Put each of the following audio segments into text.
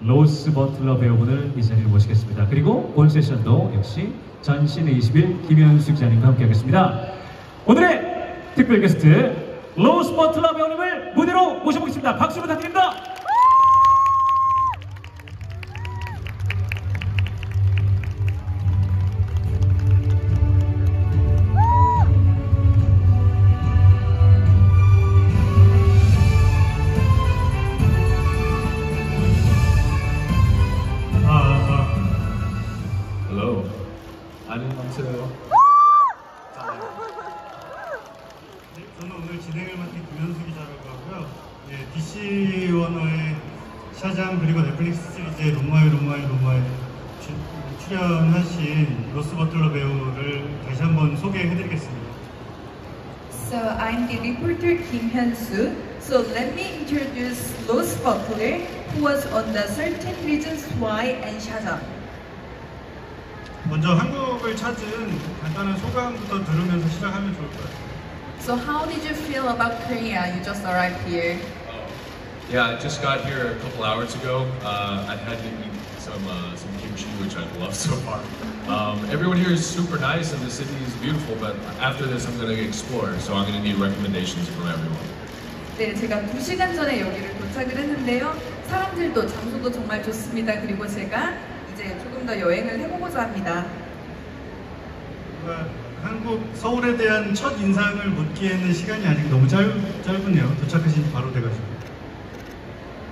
로스 버틀러 배우분을 이 자리에 모시겠습니다. 그리고 본 세션도 역시 전신의 20일 김현수 기자님과 함께하겠습니다. 오늘의 특별 게스트 로스 버틀러 배우님을 무대로 모셔보겠습니다. 박수 부탁드립니다. Arrived here. Yeah, I just got here a couple hours ago. Uh, I had to eat some uh, some kimchi, which I've loved so far. Um, everyone here is super nice, and the city is beautiful. But after this, I'm going to explore, so I'm going to need recommendations from everyone. 네, 제가 두 시간 전에 여기를 도착을 했는데요. 사람들도 장소도 정말 좋습니다. 그리고 제가 이제 조금 더 여행을 해보고자 합니다. 뭔가 한국 서울에 대한 첫 인상을 묻기에는 시간이 아직 너무 짧, 짧으네요. 도착하신 지 바로 돼가지고.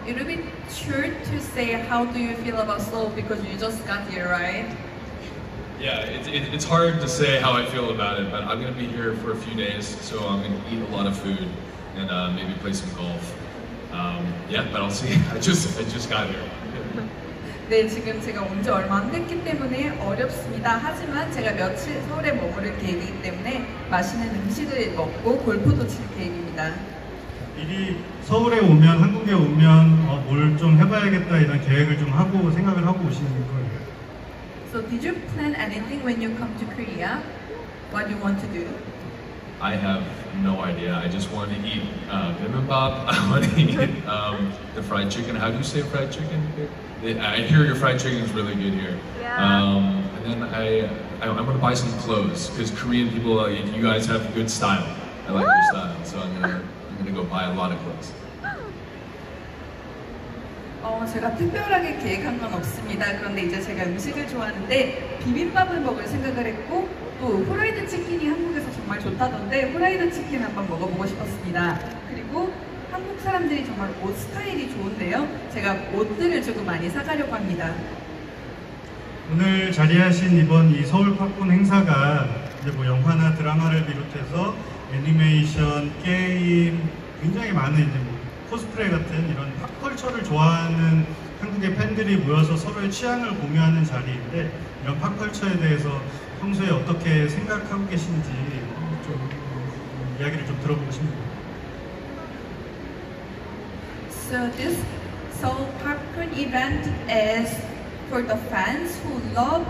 It would be sure to say how do you feel about Seoul because you just got here, right? Yeah, it, it, it's hard to say how I feel about it, but I'm going to be here for a few days, so I'm going to eat a lot of food and uh, maybe play some golf. Um, yeah, but I'll see. I just I just got here. 네, 지금 제가 온 지 얼마 안 됐기 때문에 어렵습니다. 하지만 제가 며칠 서울에 머무를 계획이기 때문에 맛있는 음식을 먹고 골프도 칠 계획입니다. 미리 서울에 오면 한국에 오면 어, 뭘좀 해봐야겠다 이런 계획을 좀 하고 생각을 하고 오시는 거예요. So did you plan anything when you come to Korea? What you want to do? I have no idea. I just want to eat uh, bibimbap. I want to eat um, the fried chicken. How do you say fried chicken? It- I hear your fried chicken is really good here. Yeah. Um, and then I, I, I'm going to buy some clothes because Korean people, uh, you guys have good style. I like your style, so I'm gonna, I'm gonna go buy a lot of clothes. 어, 제가 특별하게 계획한 건 없습니다. 그런데 이제 제가 음식을 좋아하는데 비빔밥을 먹을 생각을 했고 또 후라이드 치킨이 한국에서 정말 좋다던데 후라이드 치킨 한번 먹어보고 싶었습니다. 그리고 한국 사람들이 정말 옷 스타일이 좋은데요. 제가 옷들을 조금 많이 사가려고 합니다. 오늘 자리하신 이번 이 서울 팝콘 행사가 이제 뭐 영화나 드라마를 비롯해서 애니메이션, 게임 굉장히 많은 이제 뭐 코스프레 같은 이런 팝컬처를 좋아하는 한국의 팬들이 모여서 서로의 취향을 공유하는 자리인데 이런 팝컬처에 대해서 평소에 어떻게 생각하고 계신지 좀 이야기를 좀 들어보고 싶네요. So this Seoul Popcon event is for the fans who love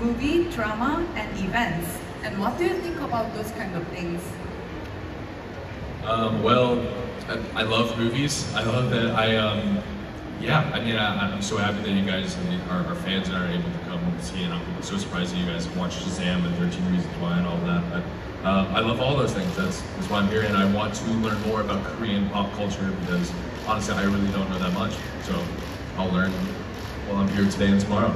movie, drama, and events. And what do you think about those kind of things? Um, well, I, I love movies. I love that I, um, yeah, I mean, I, I'm so happy that you guys are, are fans and are able to come and see, and I'm so surprised that you guys watched Shazam and 13 Reasons Why and all that. But uh, I love all those things. That's, that's why I'm here, and I want to learn more about Korean pop culture because honestly, I really don't know that much. So I'll learn while I'm here today and tomorrow.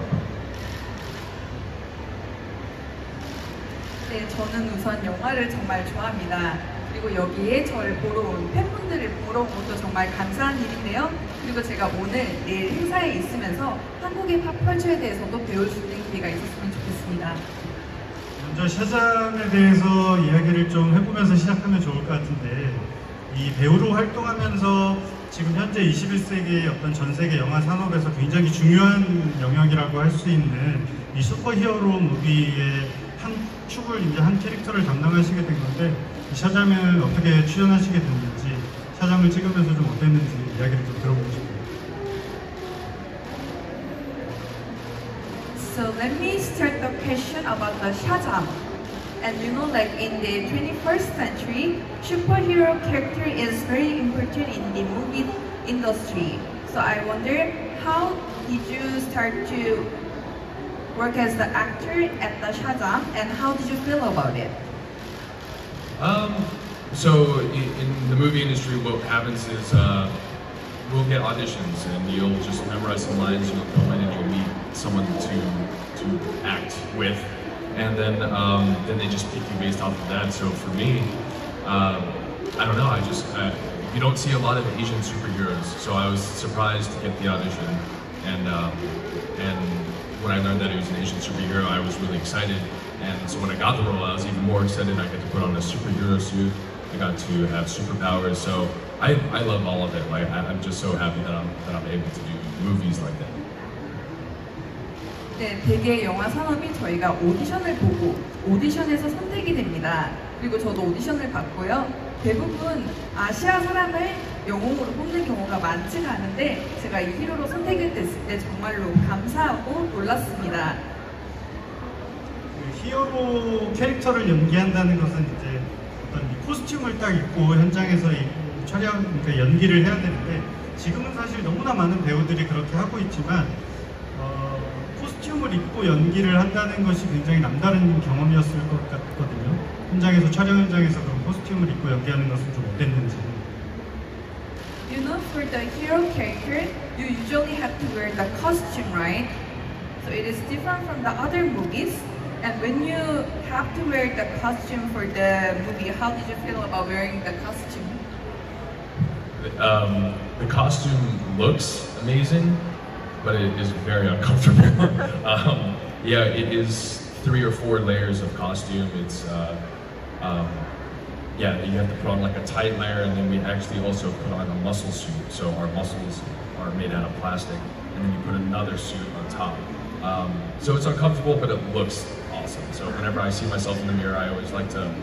네, 저는 우선 영화를 정말 좋아합니다. 그리고 여기에 저를 보러 온 팬분들을 보러 온 것도 정말 감사한 일인데요. 그리고 제가 오늘 내일 행사에 있으면서 한국의 팝 컬처에 대해서도 배울 수 있는 기회가 있었으면 좋겠습니다. 먼저 샤잠에 대해서 이야기를 좀 해보면서 시작하면 좋을 것 같은데 이 배우로 활동하면서 지금 현재 21세기의 어떤 전 세계 영화 산업에서 굉장히 중요한 영역이라고 할 수 있는 이 슈퍼히어로 무비의 한 축을 이제 한 캐릭터를 담당하시게 된 건데 이 샤잠을 어떻게 출연하시게 됐는지 샤잠을 찍으면서 좀 어땠는지 이야기를 좀 들어보고 싶어요. So let me start the question about the Shazam. And you know, like in the 21st century, superhero character is very important in the movie industry. So I wonder how did you start to work as the actor at the Shazam and how did you feel about it? Um, so in, in the movie industry, what happens is uh, we'll get auditions, and you'll just memorize some lines. You'll go in and you'll meet someone to to act with, and then um, then they just pick you based off of that. So for me, uh, I don't know. I just uh, you don't see a lot of Asian superheroes, so I was surprised to get the audition, and um, and when I learned that it was an Asian superhero, I was really excited. And so when I got the role, I was even more excited. I got to put on a superhero suit. I got to have superpowers. So I, I love all of it. Like I, I'm just so happy that I'm that I'm able to do movies like that. 네, 되게 영화 산업이 저희가 오디션을 보고 오디션에서 선택이 됩니다. 그리고 저도 오디션을 봤고요. 대부분 아시아 사람을 영웅으로 뽑는 경우가 많지가 않은데 제가 이 히로로 선택이 됐을 때 정말로 감사하고 놀랐습니다. 그 히어로 캐릭터를 연기한다는 것은 이제 어떤 이 코스튬을 딱 입고 현장에서 이 촬영, 그러니까 연기를 해야 되는데 지금은 사실 너무나 많은 배우들이 그렇게 하고 있지만 어, 코스튬을 입고 연기를 한다는 것이 굉장히 남다른 경험이었을 것 같거든요. 현장에서 촬영 현장에서 그런 코스튬을 입고 연기하는 것은 좀 어땠는지. You know, for the hero character, you usually have to wear the costume, right? So it is different from the other movies. And when you have to wear the costume for the movie, how did you feel about wearing the costume? Um, the costume looks amazing, but it is very uncomfortable. um, yeah, it is three or four layers of costume. It's uh, um, yeah, you have to put on like a tight layer, and then we actually also put on a muscle suit. So our muscles are made out of plastic, and then you put another suit on top. Um, so it's uncomfortable, but it looks awesome. So whenever I see myself in the mirror, I always like to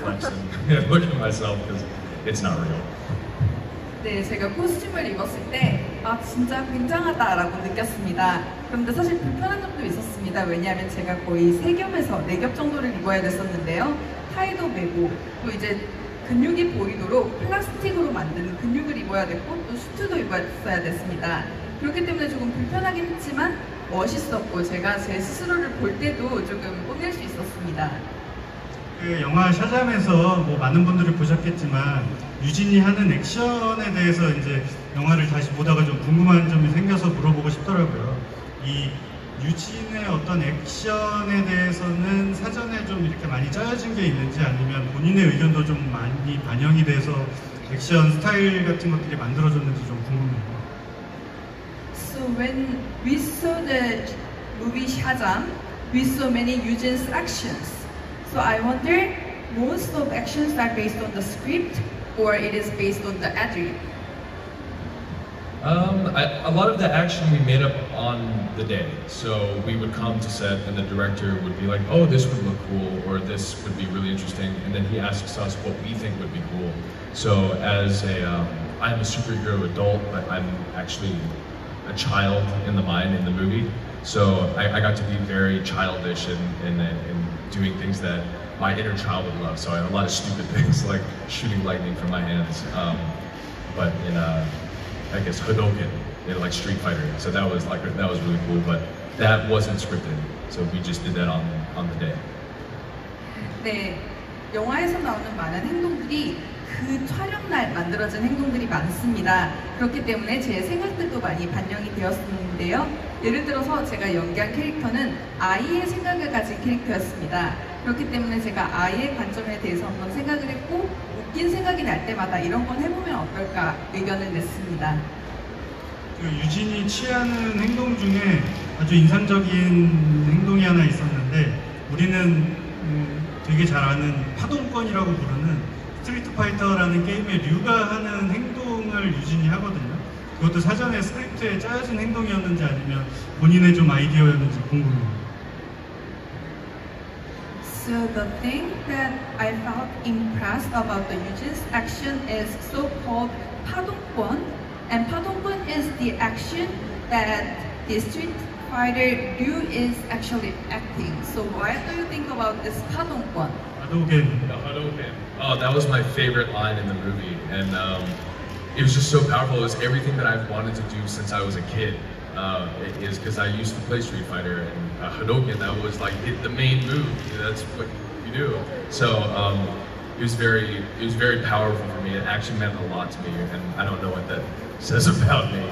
flex and look at myself because it's not real. 네, 제가 코스튬을 입었을 때, 아, 진짜 굉장하다라고 느꼈습니다. 그런데 사실 불편한 점도 있었습니다. 왜냐하면 제가 거의 세 겹에서 네 겹 정도를 입어야 됐었는데요. 타이도 매고, 또 이제 근육이 보이도록 플라스틱으로 만든 근육을 입어야 됐고, 또 수트도 입었어야 됐습니다. 그렇기 때문에 조금 불편하긴 했지만, 멋있었고, 제가 제 스스로를 볼 때도 조금 뽐낼 수 있었습니다. 그 영화 샤잠에서 뭐 많은 분들이 보셨겠지만 유진이 하는 액션에 대해서 이제 영화를 다시 보다가 좀 궁금한 점이 생겨서 물어보고 싶더라고요. 이 유진의 어떤 액션에 대해서는 사전에 좀 이렇게 많이 짜여진 게 있는지 아니면 본인의 의견도 좀 많이 반영이 돼서 액션 스타일 같은 것들이 만들어졌는지 좀 궁금해요. So when we saw the movie Shazam, we saw many Eugen's actions. So I wonder, most of actions are based on the script or it is based on the edit? Um, I, a lot of the action we made up on the day. So we would come to set, and the director would be like, "Oh, this would look cool," or "This would be really interesting," and then he asks us what we think would be cool. So as a, um, I'm a superhero adult, but I'm actually a child in the mind in the movie. So I, I got to be very childish and in, in, in doing things that my inner child would love. So I had a lot of stupid things like shooting lightning from my hands. Um, but in uh, I guess Hadoken in like Street Fighter. So that was like that was really cool. But that wasn't scripted. So we just did that on on the day. 네, 영화에서 나오는 많은 행동들이 그 촬영 날 만들어진 행동들이 많습니다. 그렇기 때문에 제 생각들도 많이 반영이 되었는데요. 예를 들어서 제가 연기한 캐릭터는 아이의 생각을 가진 캐릭터였습니다. 그렇기 때문에 제가 아이의 관점에 대해서 한번 생각을 했고 웃긴 생각이 날 때마다 이런 건 해보면 어떨까 의견을 냈습니다. 그 유진이 취하는 행동 중에 아주 인상적인 행동이 하나 있었는데 우리는 음, 되게 잘 아는 파동권이라고 부르는 스트리트 파이터라는 게임의 류가 하는 행동을 유진이 하거든요. 그것도 사전에 스크립트에 짜여진 행동이었는지 아니면 본인의 좀 아이디어였는지 궁금해요. So the thing that I felt impressed about the Yujin's action is so-called Padongkwon. And Padongkwon is the action that the street fighter Ryu is actually acting. So what do you think about this Padongkwon? Oh, that was my favorite line in the movie. And um, it was just so powerful. It was everything that I've wanted to do since I was a kid Uh, it is because I used to play Street Fighter and uh, Hadouken. That was like it, the main move. That's what you do. So um, it was very, it was very powerful for me. It actually meant a lot to me, and I don't know what that says about me.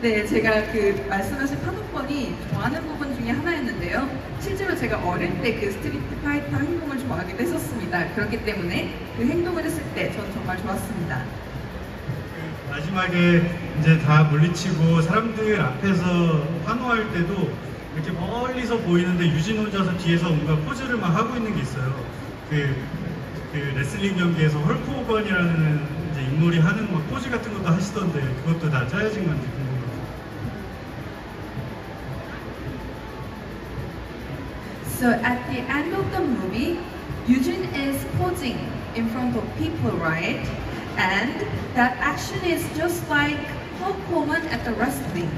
네, 제가 그 말씀하신 파도권이 좋아하는 부분 중에 하나였는데요. 실제로 제가 어릴 때 그 스트리트 파이터 행동을 좋아하기도 했었습니다. 그렇기 때문에 그 행동을 했을 때 전 정말 좋았습니다. 그 마지막에 이제 다 물리치고 사람들 앞에서 환호할 때도 이렇게 멀리서 보이는데 유진 혼자서 뒤에서 뭔가 포즈를 막 하고 있는 게 있어요. 그, 그 레슬링 경기에서 헐크 호건이라는 이제 인물이 하는 막 포즈 같은 것도 하시던데 그것도 다 짜여진 건지 궁금해요. So at the end of the movie, Eugene is posing in front of people, right? And that action is just like Hulk Hogan at the wrestling.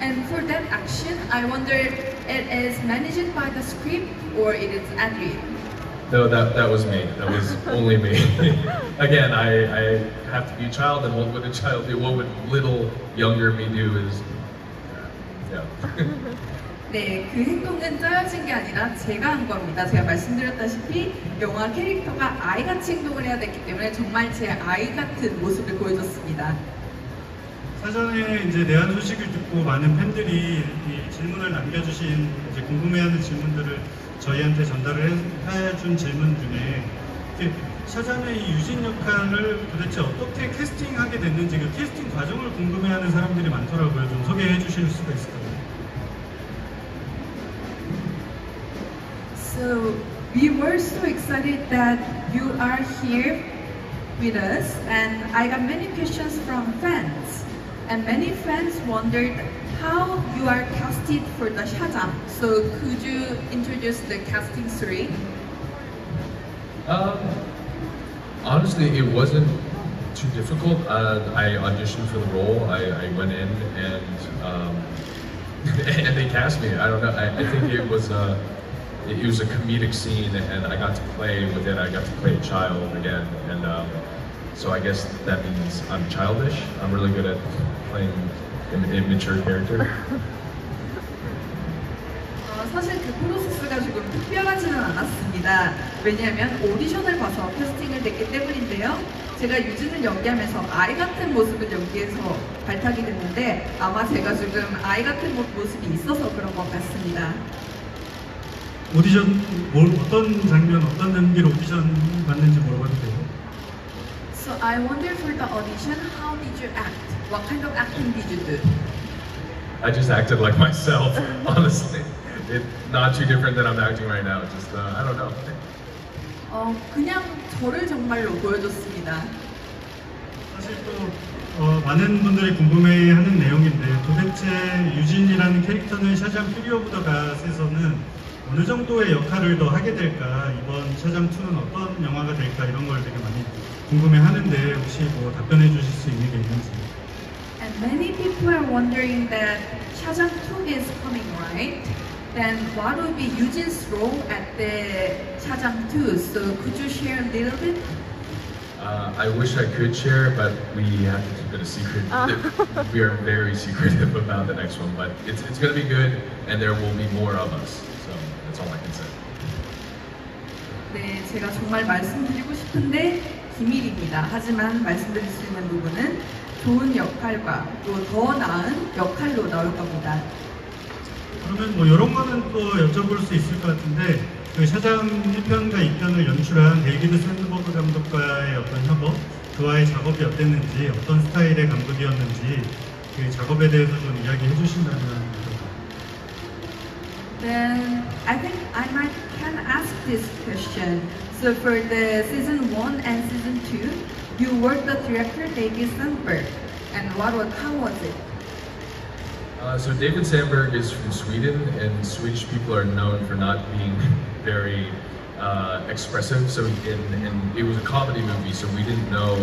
And for that action, I wonder it is managed by the script or it is ad lib. No, that that was me. That was only me. Again, I, I have to be a child, and what would a child do? What would little younger me do? Is uh, yeah. 네, 그 행동은 짜여진 게 아니라 제가 한 겁니다. 제가 말씀드렸다시피 영화 캐릭터가 아이같이 행동을 해야 됐기 때문에 정말 제 아이 같은 모습을 보여줬습니다. 사전에 이제 내한 소식을 듣고 많은 팬들이 이 질문을 남겨주신 궁금해하는 질문들을 저희한테 전달을 해- 해준 질문 중에 이 유진 역할을 도대체 어떻게 캐스팅하게 됐는지 그 캐스팅 과정을 궁금해하는 사람들이 많더라고요. 좀 소개해 주실 수가 있을까요? So we were so excited that you are here with us, and I got many questions from fans, and many fans wondered how you are casted for the Shazam. So could you introduce the casting story? Um, honestly, it wasn't too difficult. Uh, I auditioned for the role. I, I went in and um, and they cast me. I don't know. I, I think it was a it, was a comedic scene, and I got to play with it. I got to play a child again, and um, so I guess that means I'm childish. I'm really good at playing an immature character. 어, 사실 그 프로세스가 조금 특별하지는 않았습니다. 왜냐하면 오디션을 봐서 캐스팅을 됐기 때문인데요. 제가 유진을 연기하면서 아이 같은 모습을 연기해서 발탁이 됐는데 아마 제가 지금 아이 같은 모- 모습이 있어서 그런 것 같습니다. 오디션 뭘 어떤 장면 어떤 연기로 오디션 받는지 물어봐도 돼요? So I wonder for the audition, how did you act? What kind of acting did you do? I just acted like myself, honestly. It not too different than I'm acting right now. Just uh, I don't know. 어, 그냥 저를 정말로 보여줬습니다. 사실 또 어, 많은 분들이 궁금해하는 내용인데 도대체 유진이라는 캐릭터는 샤잠 퓨리 오브 더 갓에서는 어느 정도의 역할을 더 하게 될까 이번 샤잠 2는 어떤 영화가 될까 이런 걸 되게 많이 궁금해하는데 혹시 뭐 답변해 주실 수 있는 게 있는지 And many people are wondering that Shazam 2 is coming, right? Then what will be Eugene's role at the Shazam 2? So could you share a little bit? Uh, I wish I could share, but we have to keep it a secret. we are very secretive about the next one, but it's it's gonna be good, and there will be more of us. All I can say. 네, 제가 정말 말씀드리고 싶은데 비밀입니다. 하지만 말씀드릴 수 있는 부분은 좋은 역할과 또 더 나은 역할로 나올 겁니다. 그러면 뭐 이런 거는 또 여쭤볼 수 있을 것 같은데 그 샤잠 1편과 2편을 연출한 데이비드 샌드버그 감독과의 어떤 협업 그와의 작업이 어땠는지 어떤 스타일의 감독이었는지 그 작업에 대해서 좀 이야기해 주신다면 Then I think I might can ask this question. So for the season one and season two, you worked the director David Sandberg, and what was how was it? Uh, so David Sandberg is from Sweden, and Swedish people are known for not being very uh, expressive. So in, and it was a comedy movie, so we didn't know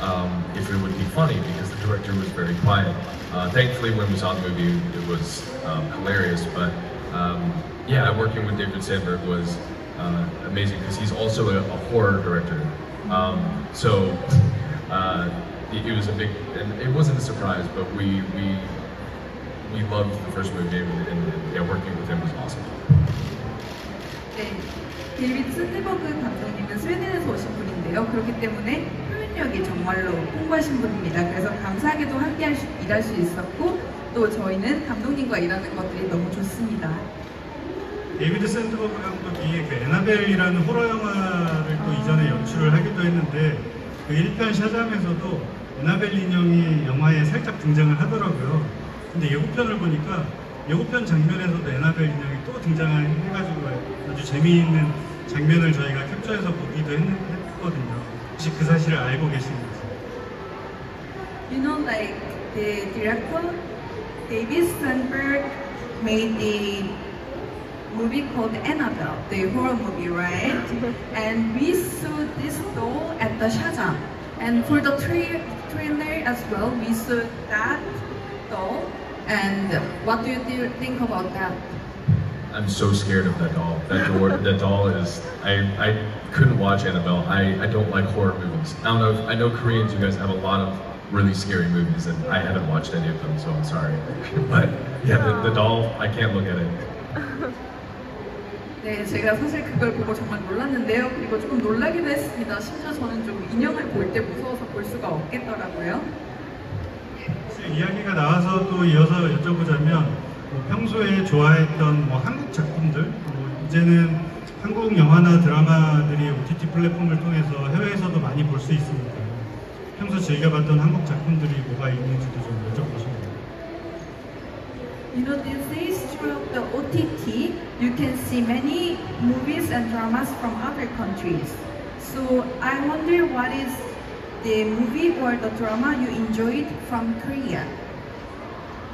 um, if it would be funny because the director was very quiet. Uh, thankfully, when we saw the movie, it was um, hilarious. But um, yeah, working with David Sandberg was uh, amazing because he's also a, a horror director. Um, so uh, it, it was a big, and it wasn't a surprise, but we we we loved the first movie, and, and, and yeah, working with him was awesome. 네, 데이비드 샌드버그 감독님은 스웨덴에서 오신 분인데요. 그렇기 때문에 표현력이 정말로 풍부하신 분입니다. 그래서 감사하게도 함께 할 수- 일할 수 있었고 또 저희는 감독님과 일하는 것들이 너무 좋습니다. 데이비드 샌드버그 감독이 그 에나벨이라는 호러 영화를 또 이전에 연출을 하기도 했는데 그 1편 샤잠에서도 에나벨 인형이 영화에 살짝 등장을 하더라고요. 근데 예고편을 보니까 예고편 장면에서도 에나벨 인형이 또 등장을 해가지고 아주 재미있는 장면을 저희가 캡처해서 보기도 했, 했거든요. 혹시 그 사실을 알고 계신지? You know, like the director David Sandberg made the movie called Annabelle, the horror movie, right? and we saw this doll at the Shazam. And for the tra- trailer as well, we saw that doll. And what do you thi- think about that? I'm so scared of that doll. That door, that doll is. I, I couldn't watch Annabelle. I, I don't like horror movies. I don't know. If, I know Koreans. You guys have a lot of really scary movies, and I haven't watched any of them, so I'm sorry. But yeah, the, the doll. I can't look at it. 네, 제가 사실 그걸 보고 정말 놀랐는데요. 그리고 조금 놀라기도 했습니다. 심지어 저는 좀 인형을 볼 때 무서워서 볼 수가 없겠더라고요. 이야기가 나와서 또 이어서 여쭤보자면 뭐 평소에 좋아했던 뭐 한국 작품들 뭐 이제는 한국 영화나 드라마들이 OTT 플랫폼을 통해서 해외에서도 많이 볼 수 있습니다. 평소 즐겨봤던 한국 작품들이 뭐가 있는지도 좀 여쭤보시면 You know, these days throughout the OTT, you can see many movies and dramas from other countries. So I wonder what is the movie or the drama you enjoyed from Korea?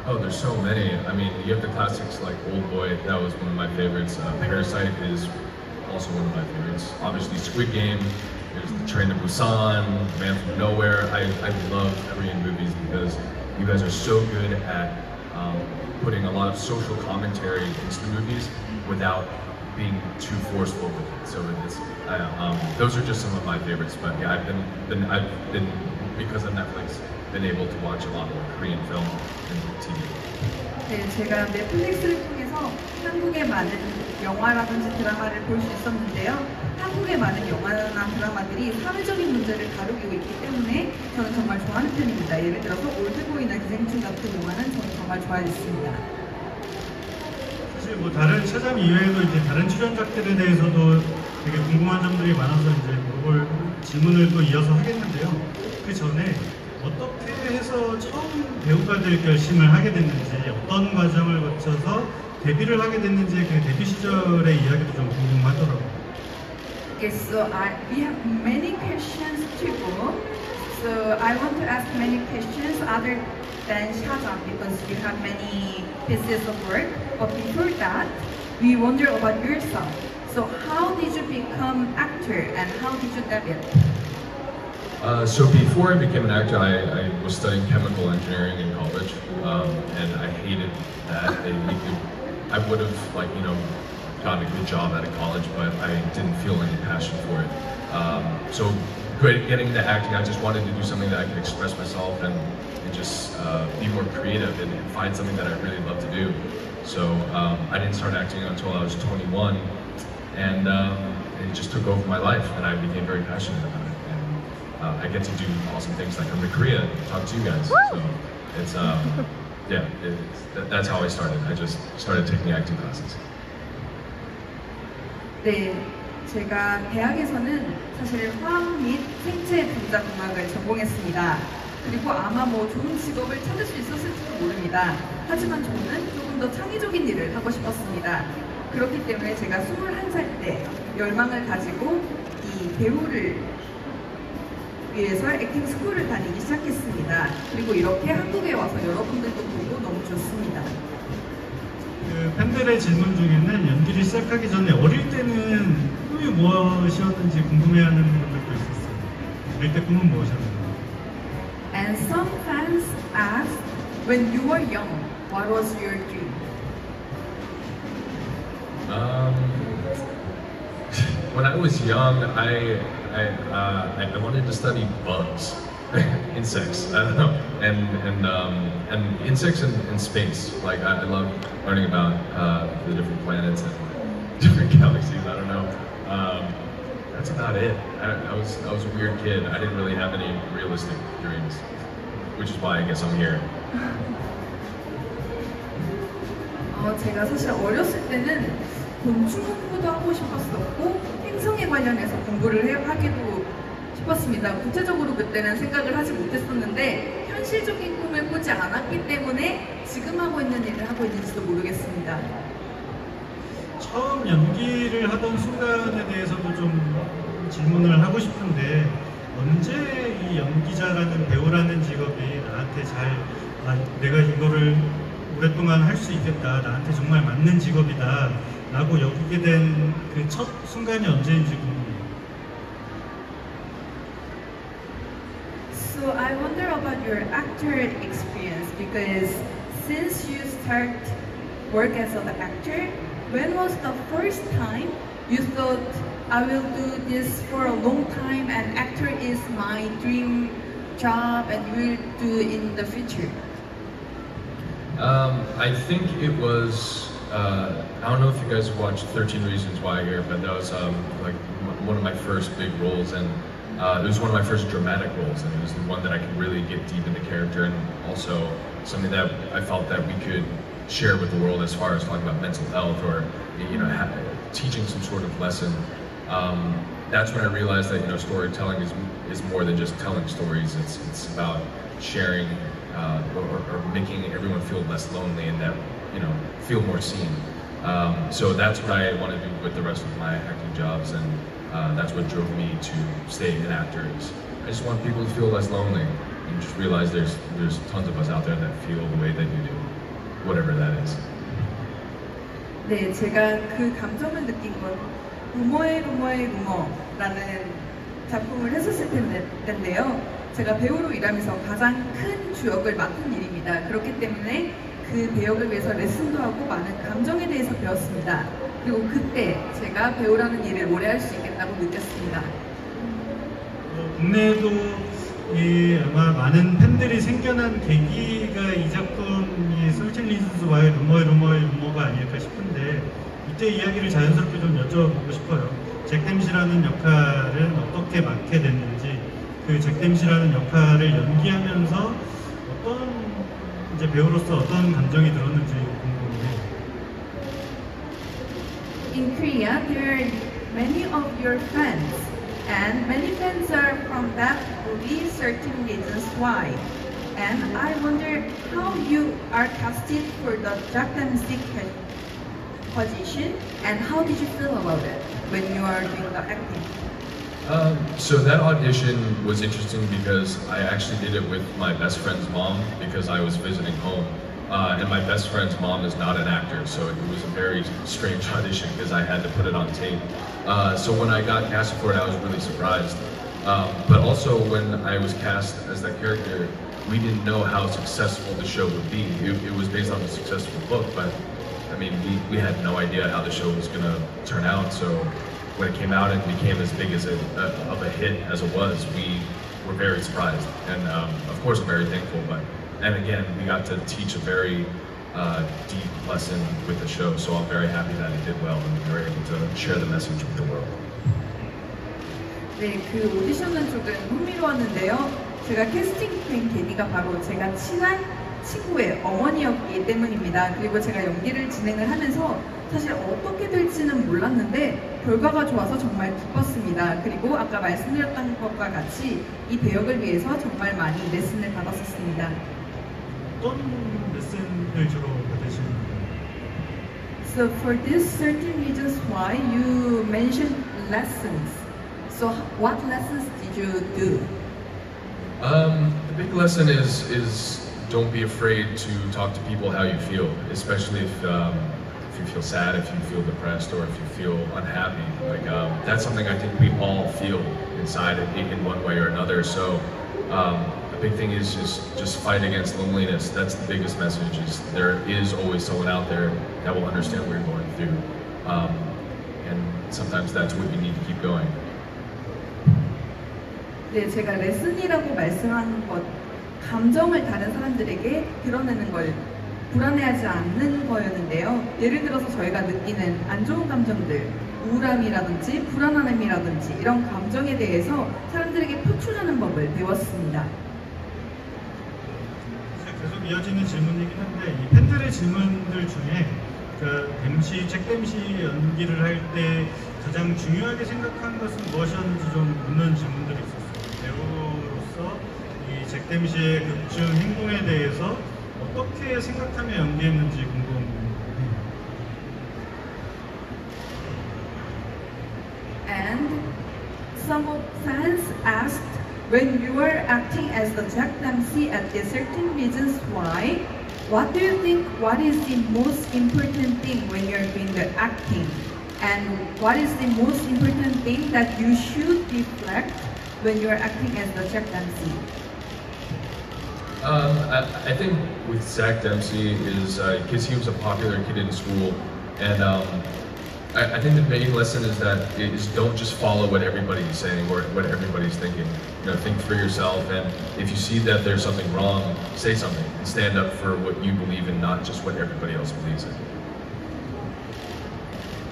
Oh, there's so many. I mean, you have the classics like Old Boy. That was one of my favorites. Uh, Parasite is also one of my favorites. Obviously, Squid Game. There's The Train to Busan, Man from Nowhere. I, I love Korean movies because you guys are so good at um, putting a lot of social commentary into the movies without being too forceful with it. So it's I, um, those are just some of my favorites. But yeah, I've been, been I've been because of Netflix been able to watch a lot more Korean film and TV. 네, 제가 넷플릭스를 통해서 한국의 많은 영화라든지 드라마를 볼 수 있었는데요. 한국의 많은 영화나 드라마들이 사회적인 문제를 다루고 있기 때문에 저는 정말 좋아하는 편입니다. 예를 들어서 올드보이나 기생충 같은 영화는 저는 정말 좋아했습니다. 사실 뭐 다른 샤잠 이외에도 이제 다른 출연작들에 대해서도 되게 궁금한 점들이 많아서 이제 물어볼 질문을 또 이어서 하겠는데요. 그 전에 어떻게 해서 처음 배우가 될 결심을 하게 됐는지 어떤 과정을 거쳐서 데뷔를 하게 됐는지 그 데뷔 시절의 이야기도 좀 궁금하더라고요. Okay, so I, we have many questions to go. So I want to ask many questions other than Shazam because you have many pieces of work. But before that, we wonder about yourself. So how did you become actor and how did you debut? Uh, so before I became an actor, I, I was studying chemical engineering in college, um, and I hated that. It, it, I would have, like, you know, gotten a good job out of college, but I didn't feel any passion for it. Um, so getting into acting, I just wanted to do something that I could express myself and, and just uh, be more creative and, and find something that I really love to do. So um, I didn't start acting until I was 21, and um, it just took over my life, and I became very passionate about it. And uh, I get to do awesome things like come to Korea and talk to you guys. So it's um, yeah, it's, that, that's how I started. I just started taking acting classes. 네, 제가 대학에서는 사실 화학 및 생체 분자 공학을 전공했습니다. 그리고 아마 뭐 좋은 직업을 찾을 수 있었을지도 모릅니다. 하지만 저는 조금 더 창의적인 일을 하고 싶었습니다. 그렇기 때문에 제가 21살 때 열망을 가지고 이 배우를 위해서 액팅 스쿨을 다니기 시작했습니다. 그리고 이렇게 한국에 와서 여러분들도 보고 너무 좋습니다. 그 팬들의 질문 중에는 연기를 시작하기 전에 어릴 때는 꿈이 무엇이었는지 궁금해하는 분들도 있었어요. 어릴 때 꿈은 무엇이었나요? And some fans ask, when you were young, what was your dream? Um, when I was young, I I, uh, I I wanted to study bugs. insects. I don't know, and and um, and insects in, in space. Like I, I love learning about uh, the different planets and different galaxies. I don't know. Um, that's about it. I, I was I was a weird kid. I didn't really have any realistic dreams, which is why I guess I'm here. 어, 제가 사실 어렸을 때는 곤충 공부도 하고 싶었었고 행성에 관련해서 공부를 해, 하기도 싶었습니다. 구체적으로 그때는 생각을 하지 못했었는데 현실적인 꿈을 꾸지 않았기 때문에 지금 하고 있는 일을 하고 있는지도 모르겠습니다. 처음 연기를 하던 순간에 대해서도 좀 질문을 하고 싶은데 언제 이 연기자라는 배우라는 직업이 나한테 잘 아, 내가 이거를 오랫동안 할 수 있겠다 나한테 정말 맞는 직업이다 라고 여기게 된 그 첫 순간이 언제인지 궁금해요 So I wonder about your actor experience because since you start work as an actor, when was the first time you thought I will do this for a long time and actor is my dream job and will do in the future? Um, I think it was. uh, I don't know if you guys watched 13 Reasons Why here, but that was um, like one of my first big roles, and uh, it was one of my first dramatic roles, and it was the one that I could really get deep into character, and also something that I felt that we could share with the world as far as talking about mental health or you know teaching some sort of lesson. Um, that's when I realized that you know storytelling is is more than just telling stories. It's it's about sharing uh, or, or making everyone feel less lonely and that you know feel more seen. Um, so that's what I want to do with the rest of my acting jobs, and uh, that's what drove me to stay an actor. Is I just want people to feel less lonely and just realize there's there's tons of us out there that feel the way that you do, whatever that is. 네, 제가 그 감정을 느낀 건 루머의 루머의 루머라는 작품을 했었을 텐데, 텐데요. 제가 배우로 일하면서 가장 큰 주역을 맡은 일입니다. 그렇기 때문에 그 배역을 위해서 레슨도 하고 많은 감정에 대해서 배웠습니다. 그리고 그때 제가 배우라는 일을 오래 할 수 있겠다고 느꼈습니다. 어, 국내에도 이 아마 많은 팬들이 생겨난 계기가 이 작품이 솔직 리즈와의 루머의 루머의 루머가 아닐까 싶은데 이때 이야기를 자연스럽게 좀 여쭤보고 싶어요. 잭 댐시라는 역할은 어떻게 맡게 됐는지 그 잭 댐시라는 역할을 연기하면서 이제 배우로서 어떤 감정이 들었는지 In Korea, there are many of your fans, and many fans are from that movie, 13 Reasons Why. And I wonder how you are casted for the Japanese position, and how did you feel about it when you are doing the acting? Um, so that audition was interesting because I actually did it with my best friend's mom because I was visiting home. Uh, and my best friend's mom is not an actor, so it was a very strange audition because I had to put it on tape. Uh, so when I got cast for it, I was really surprised. Um, but also when I was cast as that character, we didn't know how successful the show would be. It, it was based on a successful book, but I mean, we, we had no idea how the show was going to turn out. So when it came out and became as big as a, a, of a hit as it was, we were very surprised. And um, of course, I'm very thankful. But and again, we got to teach a very uh, deep lesson with the show. So I'm very happy that it did well and we were able to share the message with the world. 네, 그 오디션은 조금 흥미로웠는데요. 제가 캐스팅된 계기가 바로 제가 친한 친구의 어머니였기 때문입니다. 그리고 제가 연기를 진행을 하면서 사실 어떻게 될지는 몰랐는데 결과가 좋아서 정말 기뻤습니다. 그리고 아까 말씀드렸던 것과 같이 이 배역을 위해서 정말 많이 레슨을 받았었습니다. 어떤 레슨을 주로 받으시는 거예요? So for this certain reasons why you mentioned lessons. So what lessons did you do? Um, the big lesson is is don't be afraid to talk to people how you feel, especially if um, if you feel sad, if you feel depressed, or if you feel unhappy. Like um, that's something I think we all feel inside in, in one way or another. So um, the big thing is just just fight against loneliness. That's the biggest message. Is there is always someone out there that will understand what you're going through, um, and sometimes that's what you need to keep going. 네, 제가 레슨이라고 말씀한 것, 감정을 다른 사람들에게 드러내는 걸 불안해하지 않는 거였는데요. 예를 들어서 저희가 느끼는 안 좋은 감정들, 우울함이라든지 불안함이라든지 이런 감정에 대해서 사람들에게 표출하는 법을 배웠습니다. 이제 계속 이어지는 질문이긴 한데 이 팬들의 질문들 중에 그 댐시 연기를 할 때 가장 중요하게 생각한 것은 무엇이었는지 좀 묻는 질문들이 있었어요. 배우로서 이 잭 댐시의 극중 행동에 대해서 어떻게 생각하며 연기했는지 궁금합니다. And someone fans asked when you were acting as the Jack Dempsey at the 13 Reasons Why, what do you think what is the most important thing when you're doing the acting? And what is the most important thing that you should reflect when you're acting as the Jack Dempsey? Um, I, I think with Zach Dempsey is because he was a popular kid in school, and um, I, I think the main lesson is that is don't just follow what everybody's saying or what everybody's thinking. You know, think for yourself, and if you see that there's something wrong, say something and stand up for what you believe in, not just what everybody else believes in.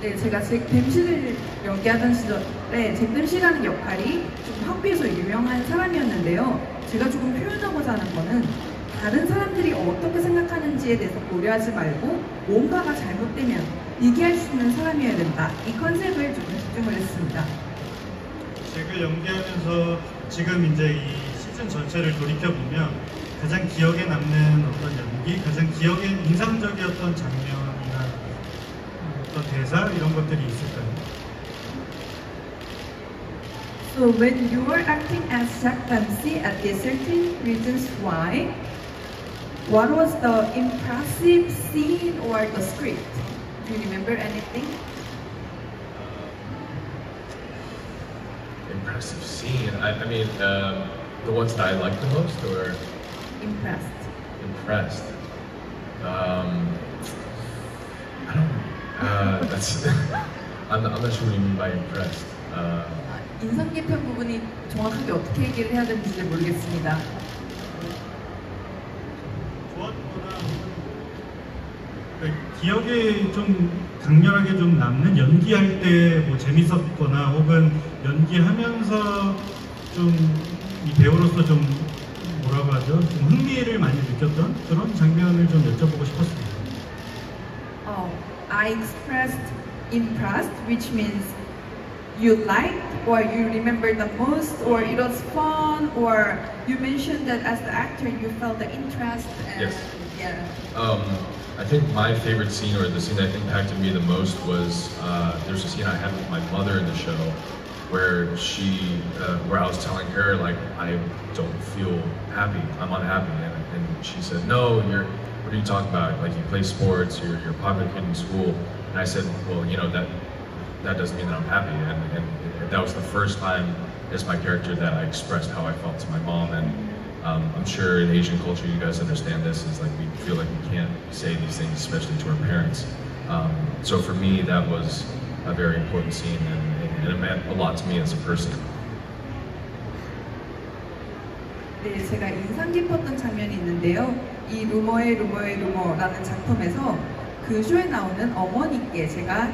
네, 제가 잭 댐시를 연기하던 시절에 잭 댐시라는 역할이 좀 학교에서 유명한 사람이었는데요. 제가 조금 표현하고자 하는 거는 다른 사람들이 어떻게 생각하는지에 대해서 고려하지 말고 뭔가가 잘못되면 얘기할 수 있는 사람이어야 된다. 이 컨셉을 조금 집중을 했습니다. 잭을 연기하면서 지금 이제 이 시즌 전체를 돌이켜 보면 가장 기억에 남는 어떤 연기, 가장 기억에 인상적이었던 장면이나 어떤 대사 이런 것들이 있을까요? So when you were acting as at the 13 Reasons Why, what was the impressive scene or the script? Do you remember anything? Impressive scene. I, I mean, um, the ones that I liked the most, or Impressed. impressed. Um, I don't. Uh, that's. I'm, not, I'm not sure what you mean by impressed. Uh, 아, 인상 깊은 부분이 정확하게 어떻게 얘기를 해야 되는지 잘 모르겠습니다. 좋았거나 네, 기억에 좀 강렬하게 좀 남는 연기할 때 뭐 재밌었거나 혹은 연기하면서 좀 이 배우로서 좀 뭐라고 하죠? 좀 흥미를 많이 느꼈던 그런 장면을 좀 여쭤보고 싶었습니다. Oh, I expressed impressed, which means you liked or you remember the most or it was fun or you mentioned that as the actor you felt the interest and Yes. yeah. Um, I think my favorite scene, or the scene that impacted me the most, was uh, there's a scene I had with my mother in the show, where she, uh, where I was telling her like I don't feel happy, I'm unhappy, and, and she said, No, you're. What are you talking about? Like you play sports, you're you're a popular kid in school, and I said, Well, you know that that doesn't mean that I'm happy, and, and that was the first time as my character that I expressed how I felt to my mom, and um, I'm sure in Asian culture you guys understand this is like we feel like we can't say these things, especially to our parents. Um, so for me, that was a very important scene, and, and it meant a lot to me as a person. 네, 제가 인상 깊었던 장면이 있는데요. 이 루머의 루머의 루머라는 작품에서 그 쇼에 나오는 어머니께 제가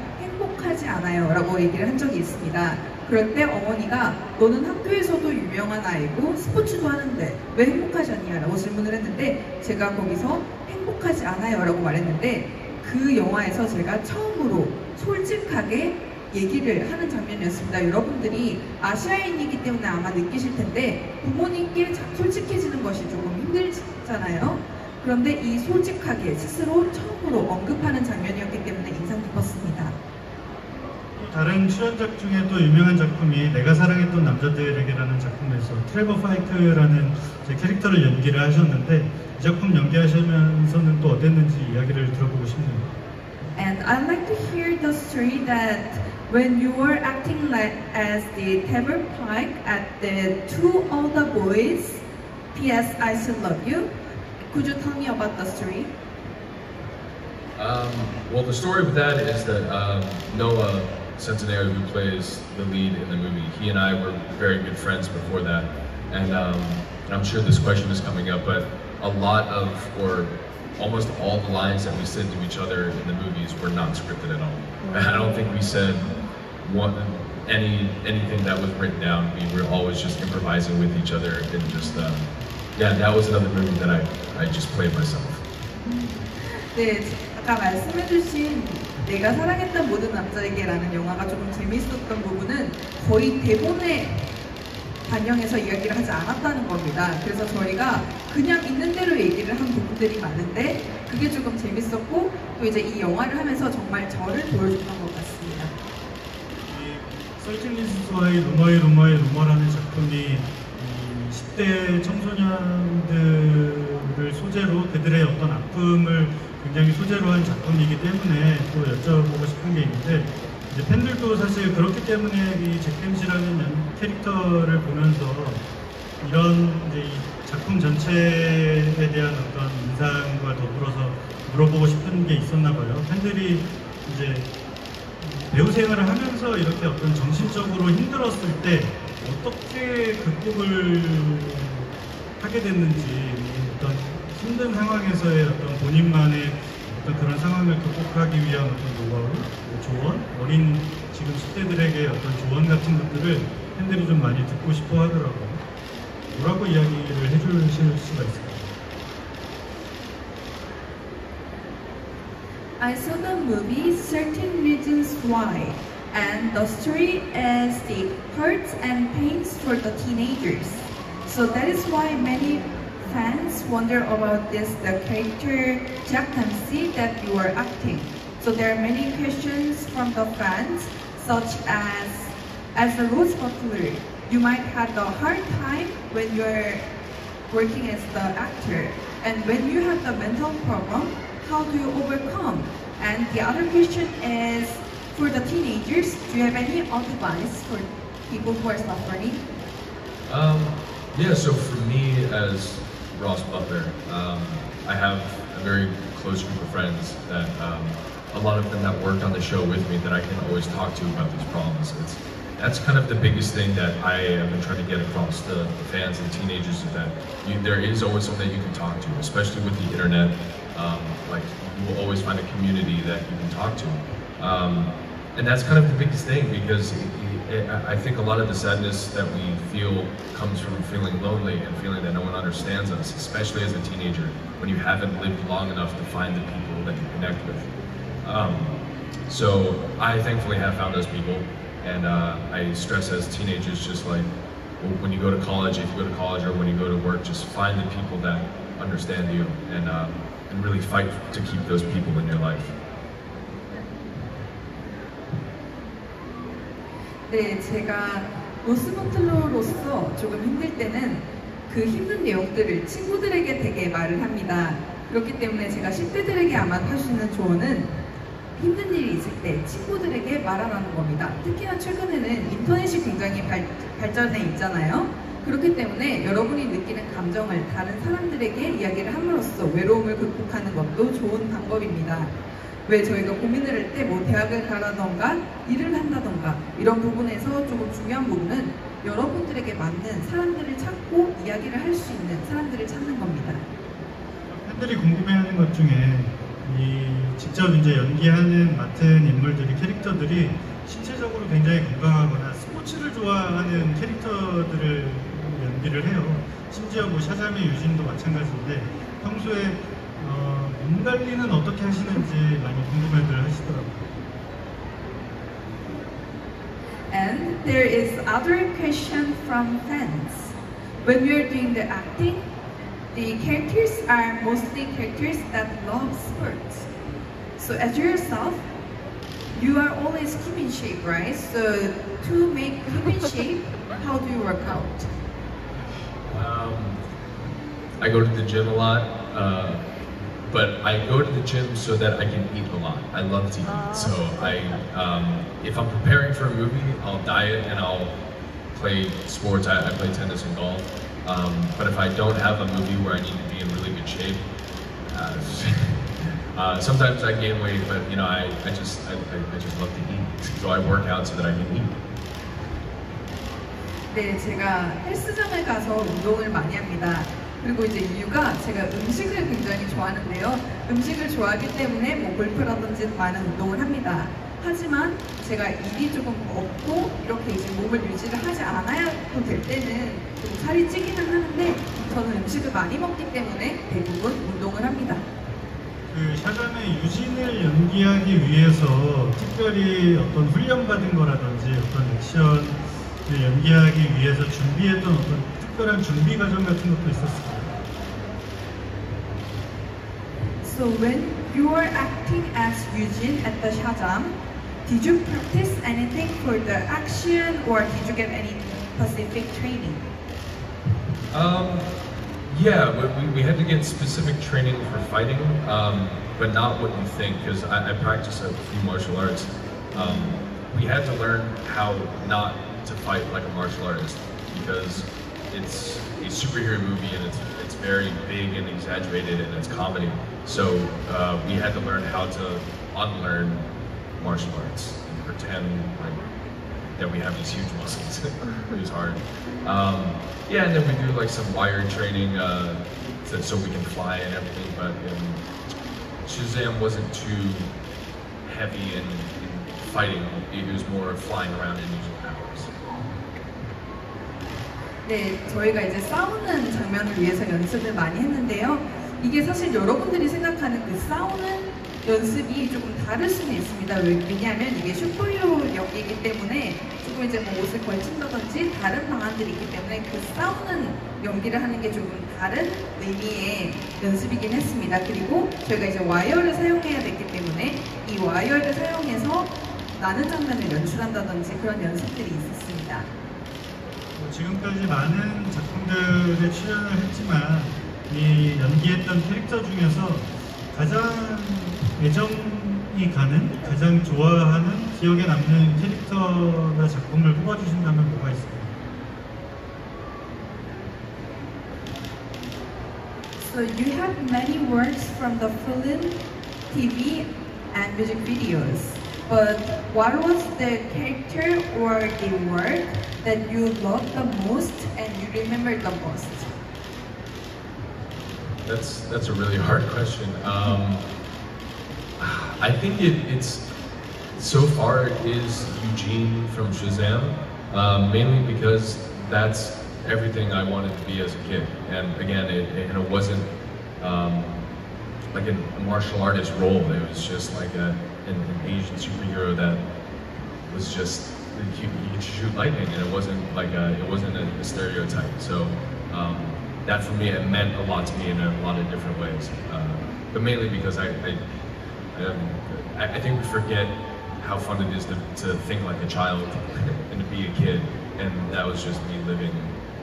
행복하지 않아요 라고 얘기를 한 적이 있습니다. 그럴 때 어머니가 너는 학교에서도 유명한 아이고 스포츠도 하는데 왜 행복하지 않냐 라고 질문을 했는데 제가 거기서 행복하지 않아요 라고 말했는데 그 영화에서 제가 처음으로 솔직하게 얘기를 하는 장면이었습니다. 여러분들이 아시아인이기 때문에 아마 느끼실 텐데 부모님께 자- 솔직해지는 것이 조금 힘들잖아요. 그런데 이 솔직하게 스스로 처음으로 언급하는 장면이었기 때문에 인상 깊었습니다. 또 다른 출연작 중에 또 유명한 작품이 내가 사랑했던 남자들에게라는 작품에서 트레버 파이크라는 이제 캐릭터를 연기를 하셨는데 이 작품 연기하시면서는 또 어땠는지 이야기를 들어보고 싶네요. And I'd like to hear the story that when you were acting like as the Tabor Pike at the Two Older Boys, P.S. I Still Love You, could you tell me about the story? Um, well, the story with that is that um, Noah Centineo, who plays the lead in the movie, he and I were very good friends before that. And, um, I'm sure this question is coming up, but a lot of, or almost all the lines that we said to each other in the movies were not scripted at all. I don't think we said one, any anything that was written down. We were always just improvising with each other and just, um, yeah, that was another movie that I, I just played myself. 네, 아까 내가 사랑했던 모든 남자에게라는 영화가 조금 재밌었던 부분은 거의 대본에 반영해서 이야기를 하지 않았다는 겁니다. 그래서 저희가 그냥 있는 대로 얘기를 한 부분들이 많은데 그게 조금 재밌었고 또 이제 이 영화를 하면서 정말 저를 보여줬던 것 같습니다. 이 설진리스와의 루머의 루머의 루머라는 작품이 이 10대 청소년들을 소재로 그들의 어떤 아픔을 굉장히 소재로 한 작품이기 때문에 또 여쭤보고 싶은 게 있는데 이제 팬들도 사실 그렇기 때문에 이잭 댐시라는 연- 캐릭터를 보면서 이런 이제 이 작품 전체에 대한 어떤 인상과 더불어서 물어보고 싶은 게 있었나 봐요. 팬들이 이제 배우 생활을 하면서 이렇게 어떤 정신적으로 힘들었을 때 어떻게 극복을 하게 됐는지 어떤 힘든 상황에서의 어떤 본인만의 어떤 그런 상황을 극복하기 위한 어떤 노하우, 뭐 조언, 어린 지금 10대들에게 어떤 조언 같은 것들을 팬들이 좀 많이 듣고 싶어 하더라고요. 뭐라고 이야기를 해주실 수가 있을까요? I saw the movie Certain Reasons Why, and the story is the hurts and pains for the teenagers. So that is why many fans wonder about this, the character Jack Dempsey that you are acting. So there are many questions from the fans, such as, as a Ross Butler, you might have a hard time when you're working as the actor. And when you have the mental problem, how do you overcome? And the other question is for the teenagers, do you have any advice for people who are suffering? Um, yeah, so for me as Ross Butler, um, I have a very close group of friends that um, a lot of them that worked on the show with me that I can always talk to about these problems. It's that's kind of the biggest thing that I have been trying to get across to the fans and teenagers is that you, there is always that you can talk to, especially with the internet. Um, like you will always find a community that you can talk to. Um, and that's kind of the biggest thing because I think a lot of the sadness that we feel comes from feeling lonely and feeling that no one understands us, especially as a teenager when you haven't lived long enough to find the people that you connect with. Um, so I thankfully have found those people, and uh, I stress as teenagers, just like when you go to college, if you go to college or when you go to work, just find the people that understand you and uh, and really fight to keep those people in your life. 네, 제가 로스버틀러로서 조금 힘들 때는 그 힘든 내용들을 친구들에게 되게 말을 합니다. 그렇기 때문에 제가 10대들에게 아마 할 수 있는 조언은 힘든 일이 있을 때 친구들에게 말하라는 겁니다. 특히나 최근에는 인터넷이 굉장히 발, 발전해 있잖아요. 그렇기 때문에 여러분이 느끼는 감정을 다른 사람들에게 이야기를 함으로써 외로움을 극복하는 것도 좋은 방법입니다. 왜 저희가 고민을 할 때 뭐 대학을 가라던가 일을 한다던가 이런 부분에서 조금 중요한 부분은 여러분들에게 맞는 사람들을 찾고 이야기를 할 수 있는 사람들을 찾는 겁니다. 팬들이 궁금해하는 것 중에 이 직접 이제 연기하는 맡은 인물들이 캐릭터들이 신체적으로 굉장히 건강하거나 스포츠를 좋아하는 캐릭터들을 연기를 해요. 심지어 뭐 샤잠의 유진도 마찬가지인데 평소에 어, 몸 관리는 어떻게 하시는지 많이 궁금해들 하시더라고요. And there is other question from fans. When we are doing the acting, the characters are mostly characters that love sports. So as yourself, you are always keep in shape, right? So to make keep in shape, how do you work out? Um, I go to the gym a lot, uh, but I go to the gym so that I can eat a lot. I love to eat, so I, um, if I'm preparing for a movie, I'll diet and I'll play sports. I, I play tennis and golf. Um, but if I don't have a movie where I need to be in really good shape, uh, Uh, sometimes I gain weight, but you know, I, I just I, I, I just love to eat. So I work out so that I can eat. 네, 제가 헬스장을 가서 운동을 많이 합니다. 그리고 이제 이유가 제가 음식을 굉장히 좋아하는데요. 음식을 좋아하기 때문에 뭐 골프라든지 많은 운동을 합니다. 하지만 제가 일이 조금 없고 이렇게 이제 몸을 유지를 하지 않아도 될 때는 좀 살이 찌기는 하는데 저는 음식을 많이 먹기 때문에 대부분 운동을 합니다. 그 샤잠의 유진을 연기하기 위해서 특별히 어떤 훈련 받은 거라든지 어떤 액션을 연기하기 위해서 준비했던 어떤 특별한 준비 과정 같은 것도 있었어요. So when you were acting as Eugene at the Shazam, did you practice anything for the action or did you get any specific training? Um, yeah, we, we, we had to get specific training for fighting, um, but not what you think, because I, I practice a few martial arts. Um, we had to learn how not to fight like a martial artist, because it's a superhero movie and it's, it's very big and exaggerated and it's comedy. So uh, we had to learn how to unlearn martial arts and pretend like that we have these huge muscles. it was hard. Um, yeah, and then we do like some wire training uh, so, so we can fly and everything. But um, Shazam wasn't too heavy in, in fighting. It was more flying around and using powers. 네, 저희가 이제 싸우는 장면을 위해서 연습을 많이 했는데요. 이게 사실 여러분들이 생각하는 그 싸우는 연습이 조금 다를 수는 있습니다. 왜- 왜냐하면 이게 슈퍼히어로 역이기 때문에 조금 이제 뭐 옷을 걸친다든지 다른 방안들이 있기 때문에 그 싸우는 연기를 하는 게 조금 다른 의미의 연습이긴 했습니다. 그리고 저희가 이제 와이어를 사용해야 됐기 때문에 이 와이어를 사용해서 나는 장면을 연출한다든지 그런 연습들이 있었습니다. 뭐 지금까지 많은 작품들에 출연을 했지만 이 연기했던 캐릭터 중에서 가장 애정이 가는, 가장 좋아하는 기억에 남는 캐릭터나 작품을 뽑아주신다면 뭐가 있을까요? So you have many works from the film, TV, and music videos. But what was the character or the work that you loved the most and you remember the most? That's that's a really hard question. Um, I think it, it's so far it is Eugene from Shazam, um, mainly because that's everything I wanted to be as a kid. And again, it, it, and it wasn't um, like a, martial artist role. It was just like a, an, an Asian superhero that was just he, he could shoot lightning, and it wasn't like a, it wasn't a, a stereotype. So um, that for me, it meant a lot to me in a lot of different ways. Uh, but mainly because I, I, um, I, I think we forget how fun it is to, to think like a child and to be a kid, and that was just me living,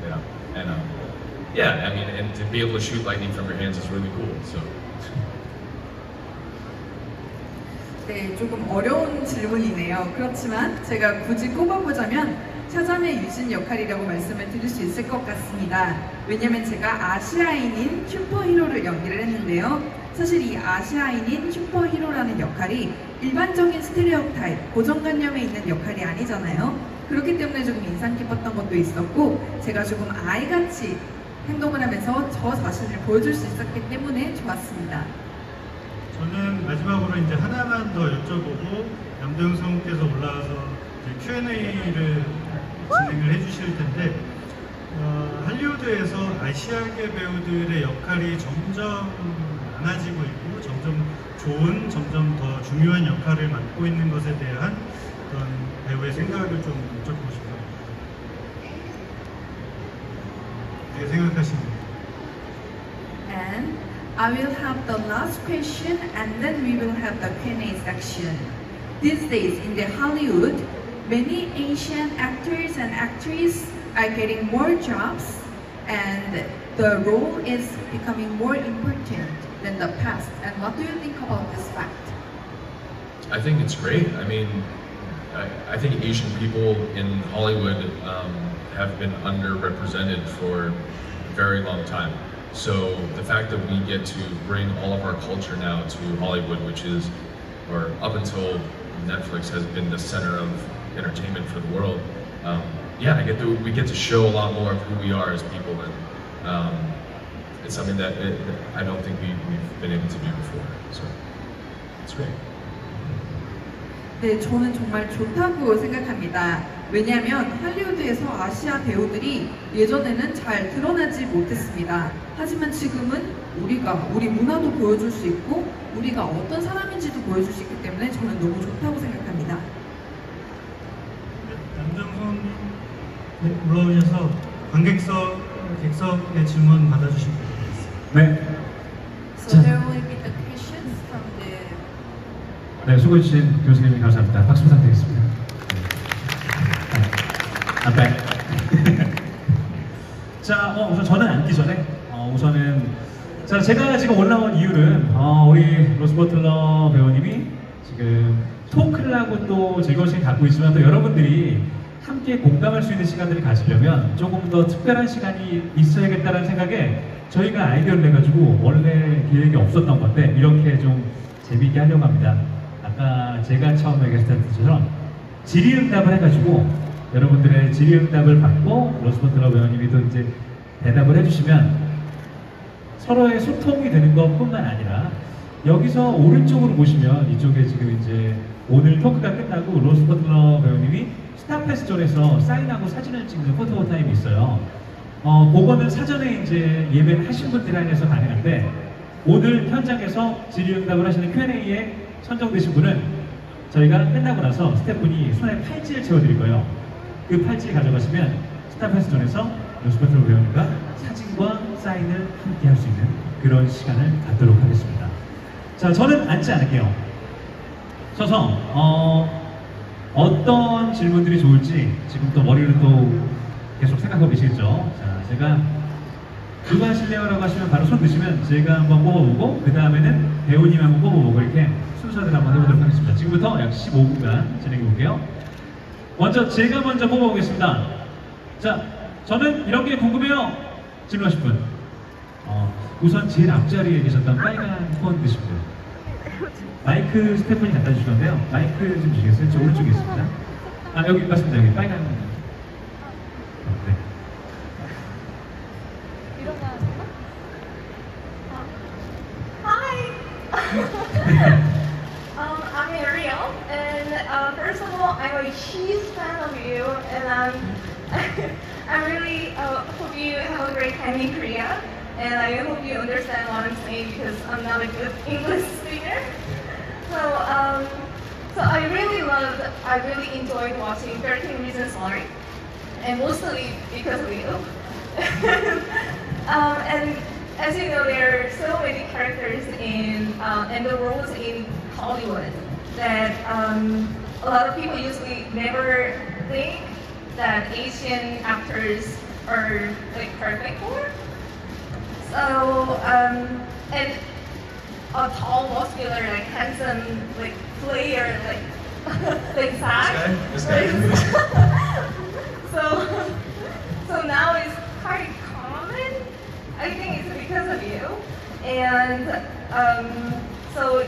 yeah, and um, yeah, I mean, and to be able to shoot lightning from your hands is really cool. So. 네, 조금 어려운 질문이네요. 그렇지만 제가 굳이 꼽아보자면 샤잠의 유진 역할이라고 말씀을 드릴 수 있을 것 같습니다. 왜냐면 제가 아시아인인 슈퍼히로를 연기를 했는데요. 사실 이 아시아인인 슈퍼히로라는 역할이 일반적인 스테레오 타입, 고정관념에 있는 역할이 아니잖아요. 그렇기 때문에 조금 인상 깊었던 것도 있었고, 제가 조금 아이같이 행동을 하면서 저 자신을 보여줄 수 있었기 때문에 좋았습니다. 저는 마지막으로 이제 하나만 더 여쭤보고 양도영 성우께서 올라와서 Q&A를 진행을 해주실 텐데 어, 할리우드에서 아시아계 배우들의 역할이 점점 많아지고 있고 점점 좋은, 점점 더 중요한 역할을 맡고 있는 것에 대한 그런 배우의 생각을 좀 여쭤보고 싶어요. 어떻게 생각하십니까? And I will have the last question and then we will have the Q&A section. These days in the Hollywood, many Asian actors and actresses are getting more jobs and the role is becoming more important than the past. And what do you think about this fact? I think it's great. I mean, I, I think Asian people in Hollywood um, have been underrepresented for a very long time. So the fact that we get to bring all of our culture now to Hollywood, which is, or up until Netflix has been the center of entertainment for the world, um, yeah, I get to, we get to show a lot more of who we are as people, and um, it's something that, it, that I don't think we, we've been able to do before. So it's great. 네, 저는 정말 좋다고 생각합니다. 왜냐하면 할리우드에서 아시아 배우들이 예전에는 잘 드러나지 못했습니다. 하지만 지금은 우리가 우리 문화도 보여줄 수 있고 우리가 어떤 사람인지도 보여줄 수 있기 때문에 저는 너무 좋다고 생각합니다. 남정선 네, 올라오셔서 관객석 객석의 질문 받아주시면 되겠습니다. 네. So there will be the questions from the 네, 수고해주신 교수님 감사합니다. 박수 부탁드리겠습니다. 네. 앞에. 자, 어, 우선 저는 앉기 전에, 어, 우선은, 자, 제가 지금 올라온 이유는, 어, 우리 로스 버틀러 배우님이 지금 토크를 하고 또 즐거운 시간 갖고 있지만 또 여러분들이 함께 공감할 수 있는 시간들을 가지려면 조금 더 특별한 시간이 있어야겠다는 생각에 저희가 아이디어를 내가지고 원래 계획이 없었던 건데 이렇게 좀 재미있게 하려고 합니다. 아까 제가 처음 얘기했던 것처럼 질의응답을 해가지고 여러분들의 질의응답을 받고 로스버틀러 배우님이 또 이제 대답을 해주시면 서로의 소통이 되는 것뿐만 아니라 여기서 오른쪽으로 보시면 이쪽에 지금 이제 오늘 토크가 끝나고 로스 버틀러 배우님이 스타페스존에서 사인하고 사진을 찍는 포토 타임이 있어요. 어, 그거는 사전에 이제 예매를 하신 분들 한해서 가능한데 오늘 현장에서 질의응답을 하시는 Q&A에 선정되신 분은 저희가 끝나고 나서 스태프분이 손에 팔찌를 채워드릴 거예요. 그 팔찌를 가져가시면 스타페스존에서 로스 버틀러 배우님과 사진과 사인을 함께 할 수 있는 그런 시간을 갖도록 하겠습니다. 자, 저는 앉지 않을게요. 서서 어, 어떤 질문들이 좋을지 지금부터 머리를 또 계속 생각하고 계시겠죠. 자, 제가 누가 하실래요라고 하시면 바로 손 드시면 제가 한번 뽑아보고 그 다음에는 배우님 한번 뽑아보고 이렇게 순서대로 한번 해보도록 하겠습니다. 지금부터 약 15분간 진행해 볼게요. 먼저 제가 먼저 뽑아보겠습니다. 자, 저는 이런 게 궁금해요. 질문하실 분. 어, 우선 제일 앞자리에 계셨던 빨간 폰 드신 분. 마이크 스태프분이 갖다 주셨는데요. 마이크 좀 주시겠어요? 저 오른쪽에 있습니다. 아, 여기 맞습니다. 여기 빨간. 어, 네. Hi. um, I'm Ariel, and uh, first of all, I'm a huge fan of you, and um, I really uh, hope you have a great time in Korea, and I hope you understand what I'm saying because I'm not a good English speaker. So, um, so I really loved, I really enjoyed watching 13 Reasons Why, and mostly because of you. um, and as you know, there are so many characters in um, and the roles in Hollywood that um, a lot of people usually never think that Asian actors are like perfect for. So um, and a tall, muscular, like handsome, like player, like like Zach. This guy? This so, so now it's quite common. I think it's because of you, and um, so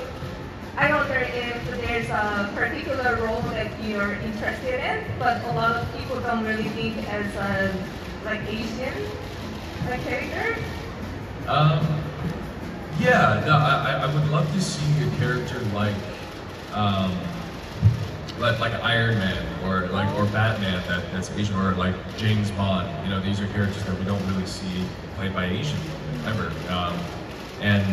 I wonder if there's a particular role that you're interested in, but a lot of people don't really think as a like Asian like character. Um, yeah, no, I, I- would love to see a character like, um, like, like Iron Man or like or Batman that, that's Asian or like James Bond. You know, these are characters that we don't really see played by Asian ever. Um, and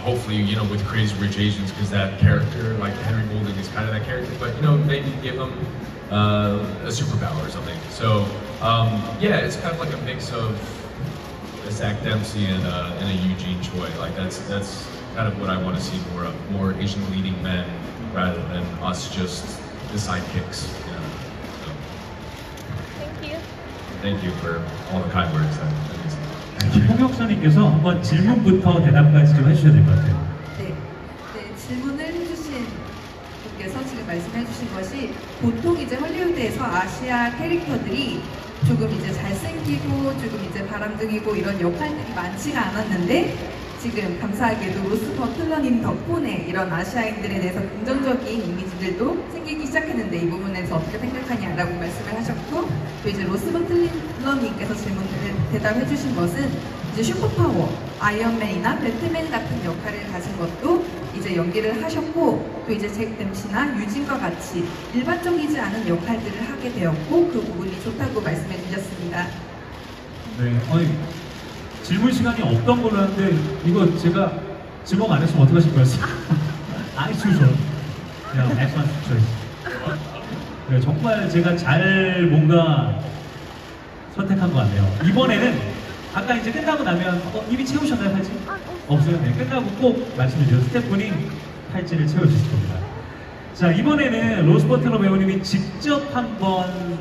hopefully, you know, with Crazy Rich Asians, because that character, like Henry Golding, is kind of that character. But you know, maybe give him uh, a superpower or something. So um, yeah, it's kind of like a mix of a Zach Dempsey and a, and a Eugene Choi. Like that's that's kind of what I want to see more of, more Asian leading men rather than us just the sidekicks. You know? so, Thank you. thank you for all the kind words. That, that means a lot. 홍역선님께서 한번 질문부터 대답까지 좀 해주셔야 될 것 같아요. 네, 네, 질문을 해주신 분께서 지금 말씀해주신 것이 보통 이제 헐리우드에서 아시아 캐릭터들이 조금 이제 잘생기고 조금 이제 바람둥이고 이런 역할들이 많지가 않았는데 지금 감사하게도 로스 버틀러님 덕분에 이런 아시아인들에 대해서 긍정적인 이미지들도 생기기 시작했는데 이 부분에서 어떻게 생각하냐라고 말씀을 하셨고 또 이제 로스 버틀러님께서 질문을 대답해 주신 것은 이제 슈퍼파워, 아이언맨이나 배트맨 같은 역할을 가진 것도 이제 연기를 하셨고 또 이제 잭 댐시나 유진과 같이 일반적이지 않은 역할들을 하게 되었고 그 부분이 좋다고 말씀해 주셨습니다. 네, 아니 질문 시간이 없던 걸로 하는데 이거 제가 지목 안 했으면 어떡하실 거였어요? I choose one. Yeah, excellent choice. 네, 정말 제가 잘 뭔가 선택한 것 같네요. 이번에는 아까 이제 끝나고 나면 어, 이미 채우셨나요 팔찌? 없어요. 네, 끝나고 꼭 말씀해 주세요. 스태프분이 팔찌를 채워주실 겁니다. 자 이번에는 로스 버틀러 배우님이 직접 한번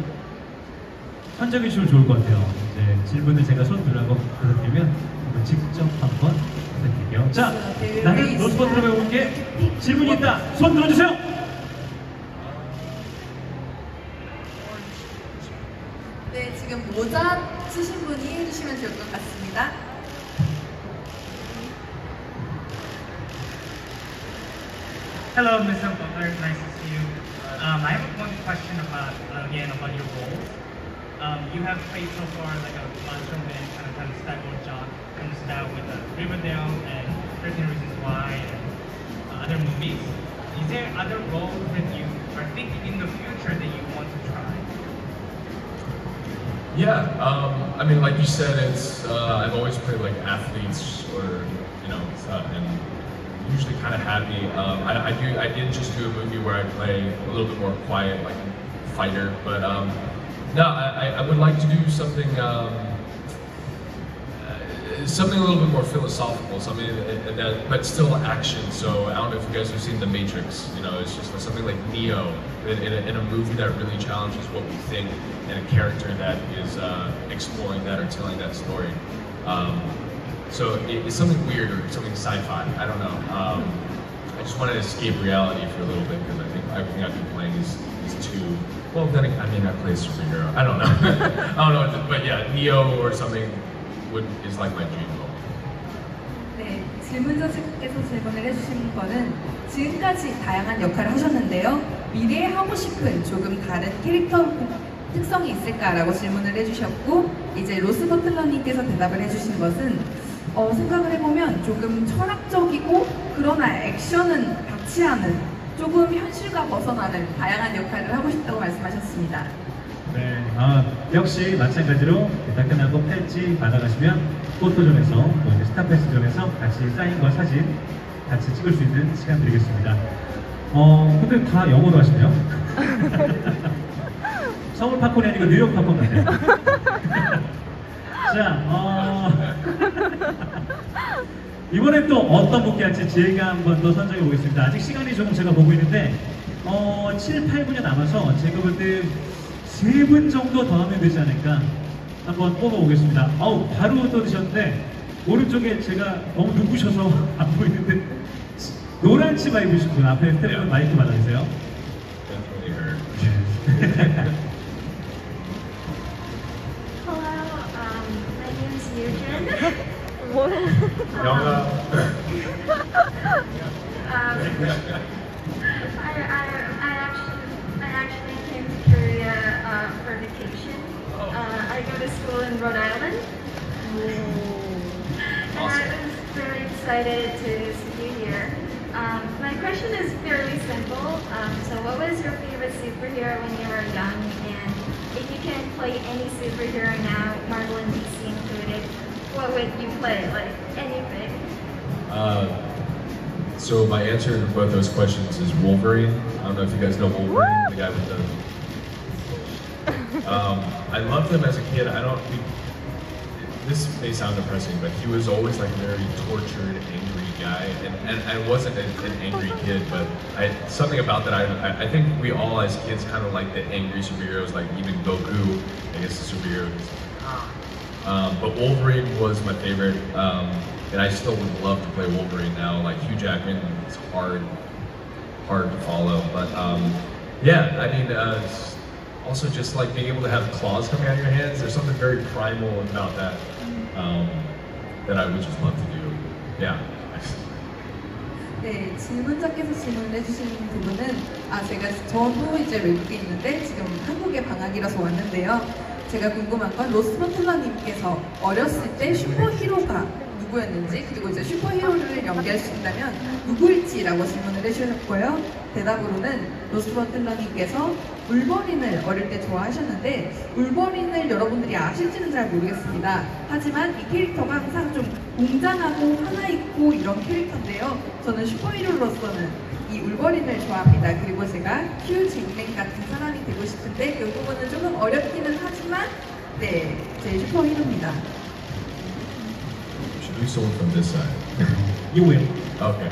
선정해 주시면 좋을 것 같아요. 이제 질문을 제가 손 들라고 부탁드리면 한번 직접 한번 부탁드릴게요. 자, 나는 로스 버트로 배우님께 질문이 있다. 손 들어주세요. 네, 지금 모자 쓰신 분이 해주시면 좋을 것 같습니다. Hello, Mr. Butler. Nice to see you. Um, I have one question about again about your roles. Um, you have played so far like a monster man kind of kind of style job, kind of style with uh, Riverdale and 13 Reasons Why and uh, other movies. Is there other roles that you are thinking in the future that you want to try? Yeah, um, I mean, like you said, it's uh, I've always played like athletes or you know, and usually kind of happy. Um, I, I do, I did just do a movie where I play a little bit more quiet, like fighter. But um, no, I, I- would like to do something, um, uh, something a little bit more philosophical, something that, but still action. So I don't know if you guys have seen The Matrix. You know, it's just something like Neo in, in, a, in a movie that really challenges what we think, and a character that is uh, exploring that or telling that story. Um, so it, it's something weird or something sci-fi. I don't know. Um, I just wanted to escape reality for a little bit because I think everything I've been playing is, is too. Well, then I mean, I play a superhero. I don't know. I don't know, but yeah, Neo or something would is like my dream role. 네, 질문자께서 질문을 해주신 거는 지금까지 다양한 역할을 하셨는데요. 미래에 하고 싶은 조금 다른 캐릭터 특성이 있을까라고 질문을 해주셨고 이제 로스 버틀러님께서 대답을 해주신 것은 어, 생각을 해보면 조금 철학적이고 그러나 액션은 같이 하는 조금 현실과 벗어나는 다양한 역할을 하고 싶다고 말씀하셨습니다. 네, 아, 역시 마찬가지로 다 끝나고 팔찌 받아가시면 포토존에서 또 이제 스타패스존에서 같이 사인과 사진 같이 찍을 수 있는 시간 드리겠습니다. 어, 근데 다 영어로 하시네요. 서울 팝콘이 아니고 뉴욕 팝콘 같아요. 자, 어, 이번엔 또 어떤 분께 할지 제가 한번 더 선정해 보겠습니다. 아직 시간이 조금 제가 보고 있는데, 어, 7, 8분이 남아서 제가 볼때세분 정도 더 하면 되지 않을까 한번 뽑아보겠습니다. 아우, 바로 떠드셨는데, 오른쪽에 제가 너무 눈부셔서 안 보이는데, 노란 치마 입으신 분 앞에 스태프 마이크 받아주세요. 영화. Um, I, I, I actually, I actually came to Korea uh, for vacation. Uh, I go to school in Rhode Island. And I was very excited to see you here. Um, my question is fairly simple. Um, so what was your favorite superhero when you were young? And if you can play any superhero now, Marvel and DC included, what would you play? Like anything? Uh, so my answer to both those questions is Wolverine. I don't know if you guys know Wolverine, the guy with the. Um, I loved him as a kid. I don't. We, this may sound depressing, but he was always like a very tortured, angry guy, and, and I wasn't an, an angry kid, but I, something about that. I, I, I think we all as kids kind of like the angry superheroes, like even Goku. I guess the superhero. Um, but Wolverine was my favorite, um, and I still would love to play Wolverine now. Like Hugh Jackman, it's hard, hard to follow. But um, yeah, I mean, uh, s- also just like being able to have claws coming out of your hands. There's something very primal about that um, that I would just love to do. Yeah. 네, 질문자께서 질문을 해주신 부분은 아 제가 저도 이제 외국에 있는데 지금 한국에 방학이라서 왔는데요. 제가 궁금한 건 로스버틀러님께서 어렸을 때 슈퍼히로가 누구였는지 그리고 이제 슈퍼히로를 연기하신다면 누구일지라고 질문을 해주셨고요. 대답으로는 로스버틀러님께서 울버린을 어릴 때 좋아하셨는데 울버린을 여러분들이 아실지는 잘 모르겠습니다. 하지만 이 캐릭터가 항상 좀 웅장하고 하나 있고 이런 캐릭터인데요. 저는 슈퍼히로로서는 이 울버린을 좋아합니다. 그리고 제가 휴 잭맨 같은 사람이 되고 싶은데 그 부분은 조금 어렵기는 하지만 네, 제 슈퍼히로입니다. Should do someone from this side. You will. Okay.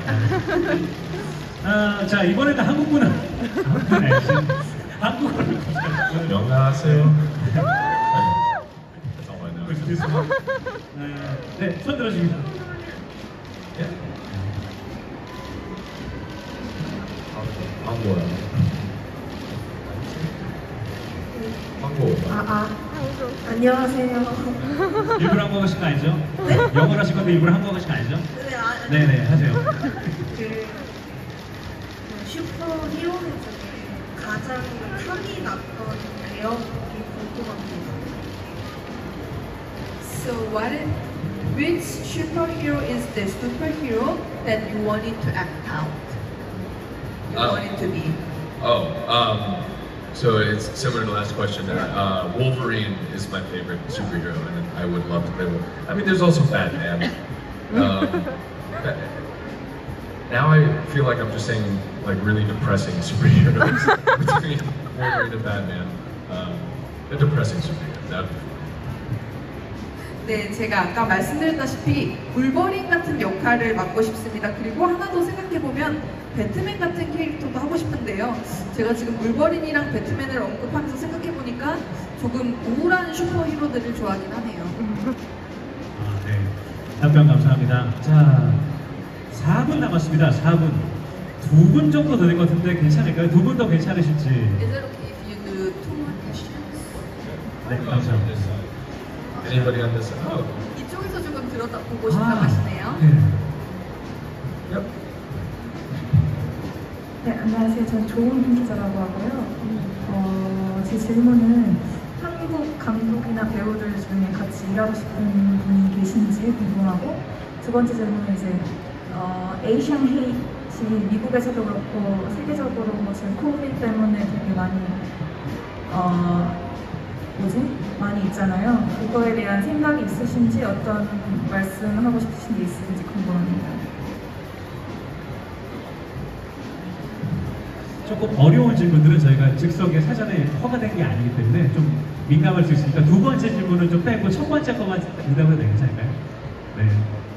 아, 자 이번에는 한국분은 한국분 액션 한국어를 안녕하세요. That's all I know. 네, 손 들어줍니다. 한 국어. 한국어. 아, 아. 안녕하세요. 일부러 한국어 하신 거 아니죠? 영어로 하신 건데 일부러 한국어 하신 거 아니죠? 네, 아, 네네 하세요. 그, 그 슈퍼 히어로 중에 가장 탐이 났던 배역이 궁금합니다. So what is, which superhero is the superhero that you wanted to act out? You Oh. wanted to be. Oh, um, so it's similar to the last question. Uh, Wolverine is my favorite superhero, and I would love to play Wolverine. I mean, there's also Batman. Um, Bat- now I feel like I'm just saying like really depressing superheroes between Wolverine and Batman. Um, a depressing superhero. That 네, 제가 아까 말씀드렸다시피 울버린 같은 역할을 맡고 싶습니다. 그리고 하나 더 생각해보면 배트맨 같은 캐릭터도 하고 싶은데요. 제가 지금 울버린이랑 배트맨을 언급하면서 생각해보니까 조금 우울한 슈퍼히로들을 좋아하긴 하네요. 아, 네. 답변 감사합니다. 자, 4분 남았습니다. 4분. 두 분 정도 더된것 같은데 괜찮을까요? 두 분 더 괜찮으실지. Is it okay if you do two more questions? 네, 감사합니다. anybody on this? Oh, 이쪽에서 조금 들어보고 싶다고 하시네요. 네. yep. 네, 안녕하세요. 저는 조은빈 기자라고 하고요. 어, 제 질문은 한국 감독이나 배우들 중에 같이 일하고 싶은 분이 계신지 궁금하고 두 번째 질문은 이제 어, 에이션 헤이트 미국에서도 그렇고 세계적으로 뭐 지금 코비드 때문에 되게 많이 어, 뭐지? 많이 있잖아요. 그거에 대한 생각이 있으신지 어떤 말씀하고 싶으신 게 있으신지 궁금합니다. 조금 어려운 질문들은 저희가 즉석에 사전에 허가 된 게 아니기 때문에 좀 민감할 수 있으니까 두 번째 질문은 좀 빼고 첫 번째 것만 응답해도 괜찮을까요? 네.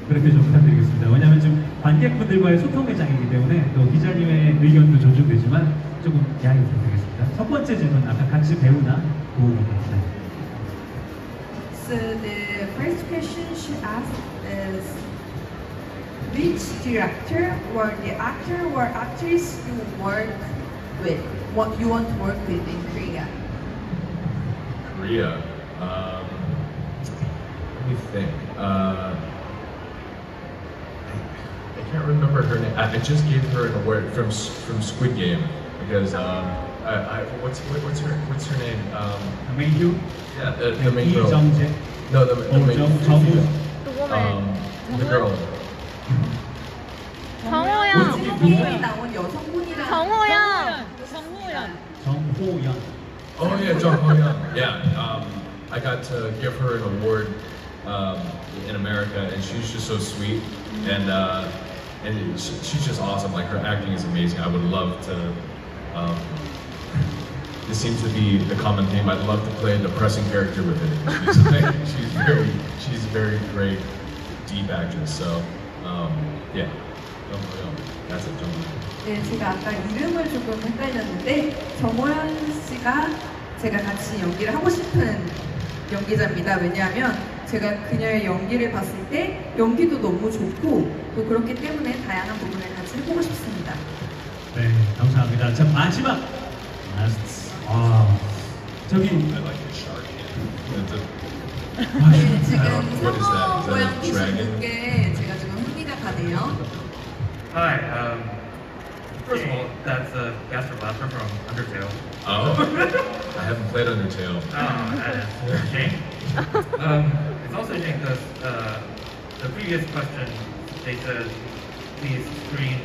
그렇게 좀 부탁드리겠습니다. 왜냐하면 지금 관객분들과의 소통의 장이기 때문에 또 기자님의 의견도 존중되지만 조금 양해 부탁드리겠습니다. 첫 번째 질문 아까 같이 배우나 보호입니다. So the first question she asked is which director or the actor or actress you work with, what you want to work with in Korea? Korea. Um, let me think. Uh, I, I can't remember her name. I, I just gave her an award from S- from Squid Game because um, I, I, what's what, what's her what's her name? Um, 메이유, yeah, the, the main girl. 이정재, No, the, the 어, main 정, 정우, Um, the girl. 정호연, 오징어게임에 나온 여성분이랑 정호연, 정호연. 정호연. Oh yeah, Jung Ho Young. Yeah, um, I got to give her an award um, in America, and she's just so sweet, and uh, and she, she's just awesome. Like her acting is amazing. I would love to. Um, this seems to be the common theme. I'd love to play a depressing character with it. She's, like, she's very, she's a very great, deep actress. So, um, yeah, Jung Ho Young. That's it, Jung Ho Young. 네, 제가 아까 이름을 조금 헷갈렸는데 정호연 씨가 제가 같이 연기를 하고 싶은 연기자입니다. 왜냐하면 제가 그녀의 연기를 봤을 때 연기도 너무 좋고 또 그렇기 때문에 다양한 부분을 같이 해보고 싶습니다. 네, 감사합니다. 자, 마지막. 아, 저기 네, 지금 is that? 상어 모양 dragon? 분께 제가 지금 흥미가 가네요. Hi. Um, first of all, that's a Gaster Blaster from Undertale. Oh, I haven't played Undertale. Oh, that is shame. Um, it's also a shame because uh, the previous question, they said please screen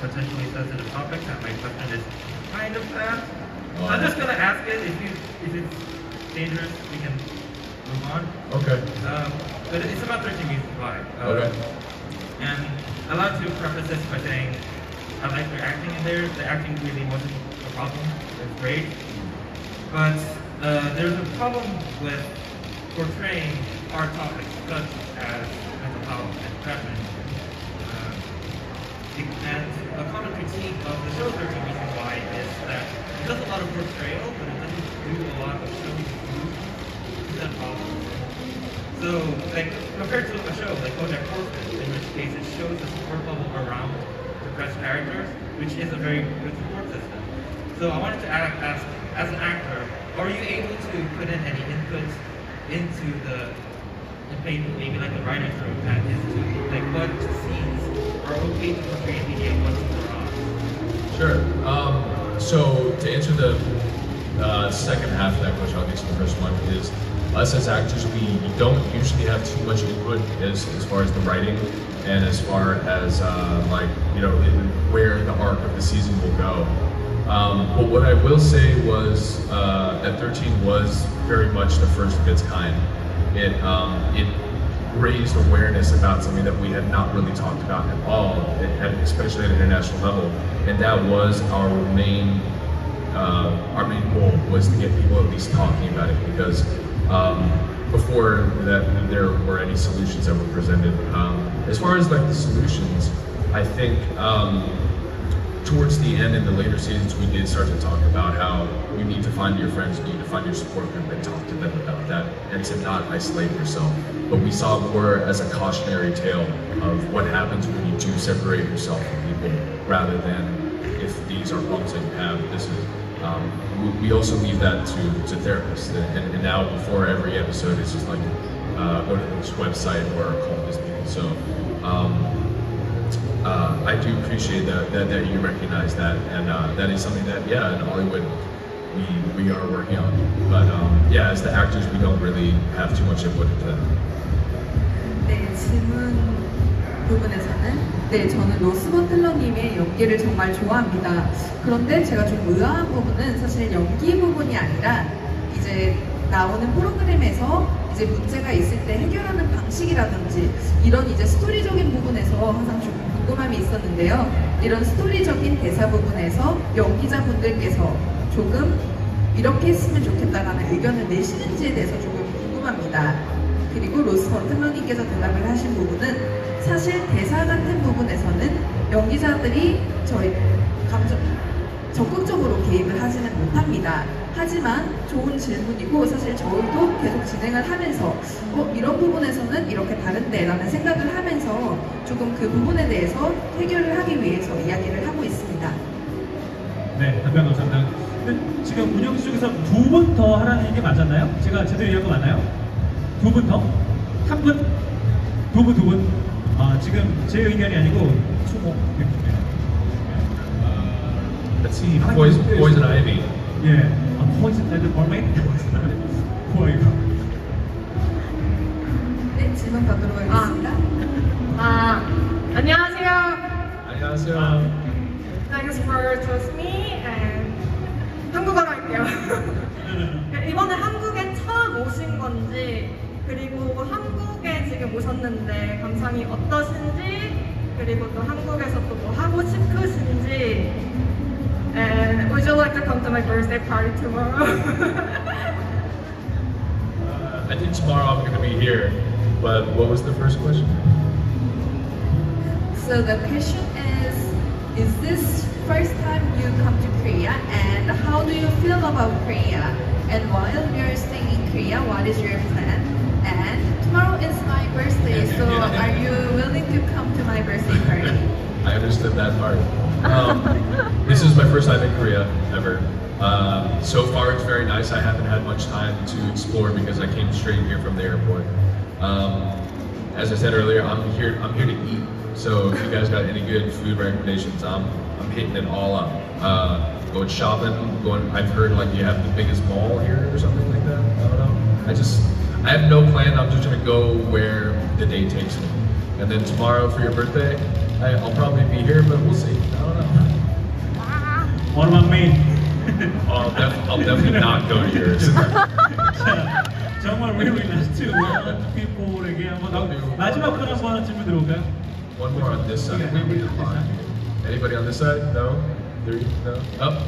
potentially sensitive topics, and my question is kind of that. Oh. I'm just gonna ask it. If you if it's dangerous, we can move on. Okay. Um, but it's about 13 Reasons Why. Um, Okay. And I'd like to preface this by saying I like your acting in there. The acting really wasn't a problem. It's great. But uh, there's a problem with portraying hard topics such as mental health and depression. Uh, and a common critique of the show 13 Reasons Why is that it does a lot of portrayal, but it doesn't do a lot of showing that problem. So, like, compared to a show like BoJack Horseman, in which case it shows the support level around depressed characters, which is a very good support system. So I wanted to ask, as an actor, are you able to put in any input into the, maybe, maybe like the writer's room, and is to, like, what scenes are okay to portray in media what's wrong? Sure. Um, so to answer the uh, second half of that question, I'll get to the first one, is us as actors, we don't usually have too much input as, as far as the writing and as far as uh, like, you know, where the arc of the season will go. Um, but what I will say was uh, that 13 was very much the first of its kind. It, um, it raised awareness about something that we had not really talked about at all, especially at an international level, and that was our main uh, our main goal was to get people at least talking about it because um, before that there were any solutions that were presented. Um, as far as like the solutions, I think um, towards the end in the later seasons we did start to talk about how you need to find your friends, you need to find your support group and talk to them about that and to not isolate yourself. But we saw more as a cautionary tale of what happens when you do separate yourself from people rather than if these are problems that you have, this is um, we, we also leave that to, to therapists and, and now before every episode it's just like uh, go to this website or call this meeting. So um, uh, I do appreciate that, that that you recognize that, and uh, that is something that yeah, in Hollywood we we are working on. But um, yeah, as the actors, we don't really have too much input into that. 네, 질문 부분에서는 네, 저는 로스 버틀러님의 연기를 정말 좋아합니다. 그런데 제가 좀 의아한 부분은 사실 연기 부분이 아니라 이제 나오는 프로그램에서 이제 문제가 있을 때 해결하는 방식이라든지 이런 이제 스토리적인 부분에서 항상 좀 궁금함이 있었는데요. 이런 스토리적인 대사 부분에서 연기자분들께서 조금 이렇게 했으면 좋겠다라는 의견을 내시는지에 대해서 조금 궁금합니다. 그리고 로스 버틀러님께서 대답을 하신 부분은 사실 대사 같은 부분에서는 연기자들이 저희 감정 적극적으로 개입을 하지는 못합니다. 하지만 좋은 질문이고 사실 저희도 계속 진행을 하면서 어, 이런 부분에서는 이렇게 다른데 라는 생각을 하면서 조금 그 부분에 대해서 해결을 하기 위해서 이야기를 하고 있습니다. 네, 답변 감사합니다. 근데 지금 운영 쪽에서 두 분 더 하라는 얘기 맞았나요? 제가 제대로 이해한 거 맞나요? 두 분 더? 한 분? 두 분, 두 분? 아, 지금 제 의견이 아니고 초보. Let's see, poison, poison ivy. 예, 아, poison ivy mermaid? 뭐야 이거? 네, 질문 받도록 하겠습니다. 아, 안녕하세요. 안녕하세요. Thanks for choosing me and 한국어로 할게요. 이번에 한국에 처음 오신 건지 그리고 한국에 지금 오셨는데 감상이 어떠신지 그리고 또 한국에서 또 뭐 하고 싶으신지 And would you like to come to my birthday party tomorrow? I think tomorrow I'm going to be here. But what was the first question? So the question is, is this first time you come to Korea and how do you feel about Korea? And while you're staying in Korea, what is your plan? And tomorrow is my birthday, so are you willing to come to my birthday party? I understood that part. Um, this is my first time in Korea ever, Uh, so far, it's very nice. I haven't had much time to explore because I came straight here from the airport. Um, as I said earlier, I'm here. I'm here to eat. So if you guys got any good food recommendations, I'm I'm hitting it all up. Uh, going shopping. Going. I've heard like you have the biggest mall here or something like that. I don't know. I just I have no plan. I'm just gonna go where the day takes me. And then tomorrow for your birthday, I, I'll probably be here, but we'll see. I don't know. What about me? I'll, def- I'll definitely not go to yours. 자, 정말 really nice to meet people에게 한번 더 마지막 분 한번 질문 들어볼까요? One more on this side. We, we did a lot. Anybody on this side? No? Three? No? Up?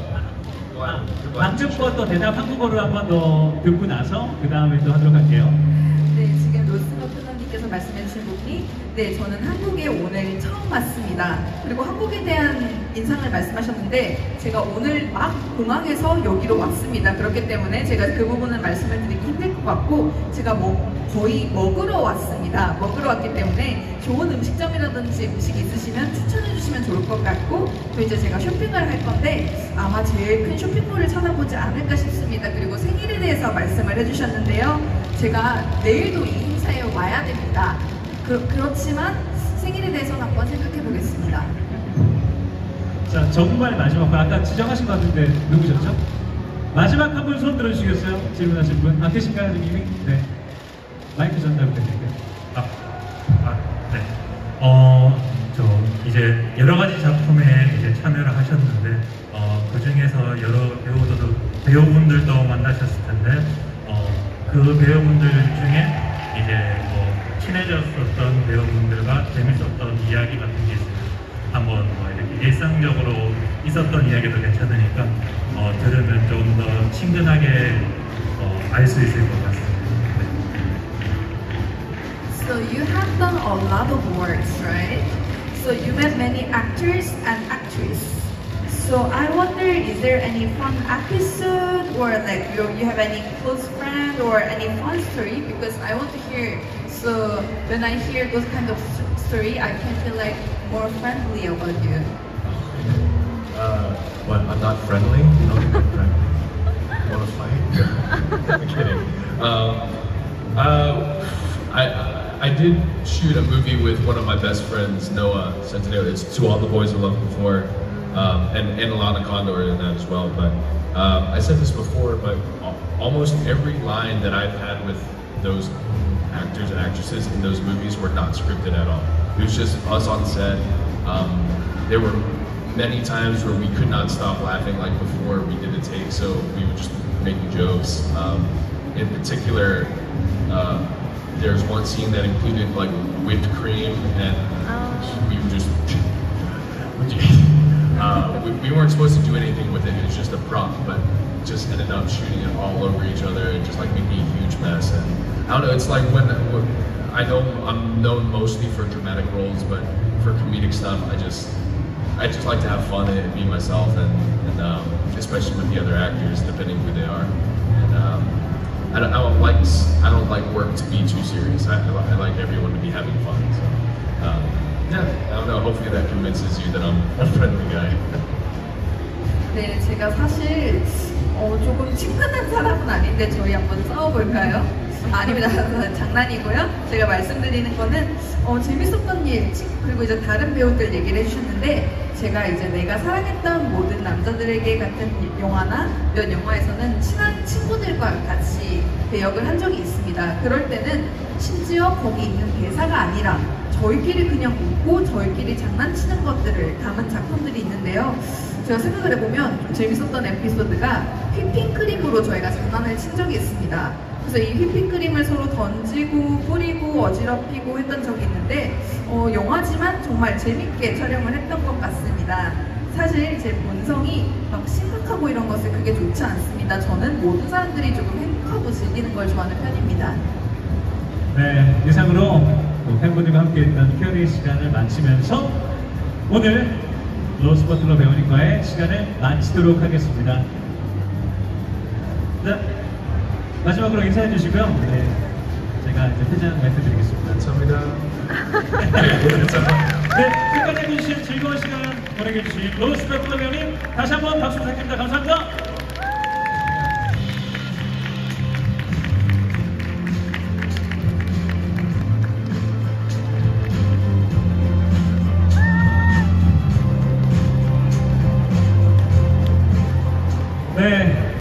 방금 것도 대답 한국어로 한 번 더 듣고 나서 그 다음에 또 하도록 할게요. 네, 지금 로스너 플러님께서 말씀해주신 부분이 네, 저는 한국에 오늘 처음 왔습니다. 그리고 한국에 대한 인상을 말씀하셨는데 제가 오늘 막 공항에서 여기로 왔습니다. 그렇기 때문에 제가 그 부분은 말씀을 드리기 힘들 것 같고 제가 뭐 거의 먹으러 왔습니다. 먹으러 왔기 때문에 좋은 음식점이라든지 음식이 있으시면 추천해 주시면 좋을 것 같고 또 이제 제가 쇼핑을 할 건데 아마 제일 큰 쇼핑몰을 찾아보지 않을까 싶습니다. 그리고 생일에 대해서 말씀을 해주셨는데요. 제가 내일도 이 행사에 와야 됩니다. 그, 그렇지만 생일에 대해서는 한번 생각해 보겠습니다. 자, 정말 마지막 분 아까 지정하신 것 같은데 누구셨죠? 마지막 한 분 손 들어주시겠어요? 질문하신 분. 아, 계신가요, 이미? 네. 마이크 전달 부탁드릴게요. 아, 아, 네. 어, 저 이제 여러 가지 작품에 이제 참여를 하셨는데 어, 그 중에서 여러 배우들 배우분들도 만나셨을 텐데 어, 그 배우분들 중에 이제 뭐 친해졌었던 배우분들과 재밌었던 이야기 같은 게 있으면 한번 뭐 이렇게 일상적으로 있었던 이야기도 괜찮으니까 어, 들으면 좀 더 친근하게 어, 알 수 있을 것 같습니다. 네. So you have done a lot of works, right? So you met many actors and actresses. So I wonder, is there any fun episode or like you, you have any close friend or any fun story? Because I want to hear. so when I hear those kind of story, I can feel like more friendly about you. Uh, what? I'm not friendly? No, I'm friendly. Want to fight? I'm kidding. Um, uh, I I did shoot a movie with one of my best friends, Noah Centineo. It's To All the Boys I Loved Before, um, and, and Lana Condor in that as well. But um, I said this before, but almost every line that I've had with those actors and actresses in those movies were not scripted at all. It was just us on set. Um, there were many times where we could not stop laughing like before we did a take, so we were just making jokes. Um, in particular, uh, there's one scene that included like whipped cream, and we would just. Uh, we, we weren't supposed to do anything with it. It was just a prop, but just ended up shooting it all over each other and just like making a huge mess. And I don't know. It's like when, when I know I'm known mostly for dramatic roles, but for comedic stuff, I just I just like to have fun and be myself, and, and um, especially with the other actors, depending who they are. And um, I, don't, I don't like I don't like work to be too serious. I, I, li- I like everyone to be having fun. So um, yeah, I don't know. Hopefully that convinces you that I'm a friendly guy. 네, 제가 사실 어, 조금 친근한 사람은 아닌데 저희 한번 싸워볼까요? 아닙니다. 장난이고요. 제가 말씀드리는 거는 어, 재밌었던 일 친- 그리고 이제 다른 배우들 얘기를 해주셨는데 제가 이제 내가 사랑했던 모든 남자들에게 같은 영화나 몇 영화에서는 친한 친구들과 같이 배역을 한 적이 있습니다. 그럴 때는 심지어 거기 있는 대사가 아니라 저희끼리 그냥 웃고 저희끼리 장난치는 것들을 담은 작품들이 있는데요. 제가 생각을 해보면 좀 재밌었던 에피소드가 휘핑크림으로 저희가 장난을 친 적이 있습니다. 그래서 이 휘핑크림을 서로 던지고 뿌리고 어지럽히고 했던 적이 있는데 어, 영화지만 정말 재밌게 촬영을 했던 것 같습니다. 사실 제 본성이 막 심각하고 이런 것을 그게 좋지 않습니다. 저는 모든 사람들이 조금 행복하고 즐기는 걸 좋아하는 편입니다. 네, 이상으로 또 팬분들과 함께했던 Q&A 시간을 마치면서 오늘 로스 버틀러 배우님과의 시간을 마치도록 하겠습니다. 네, 마지막으로 인사해 주시고요. 네, 제가 이제 퇴장 멘트 드리겠습니다. 감사합니다. 네, 끝까지 해주신 즐거운 시간 보내게 해주신 로스 버틀러 배우님 다시 한번 박수 부탁드립니다. 감사합니다.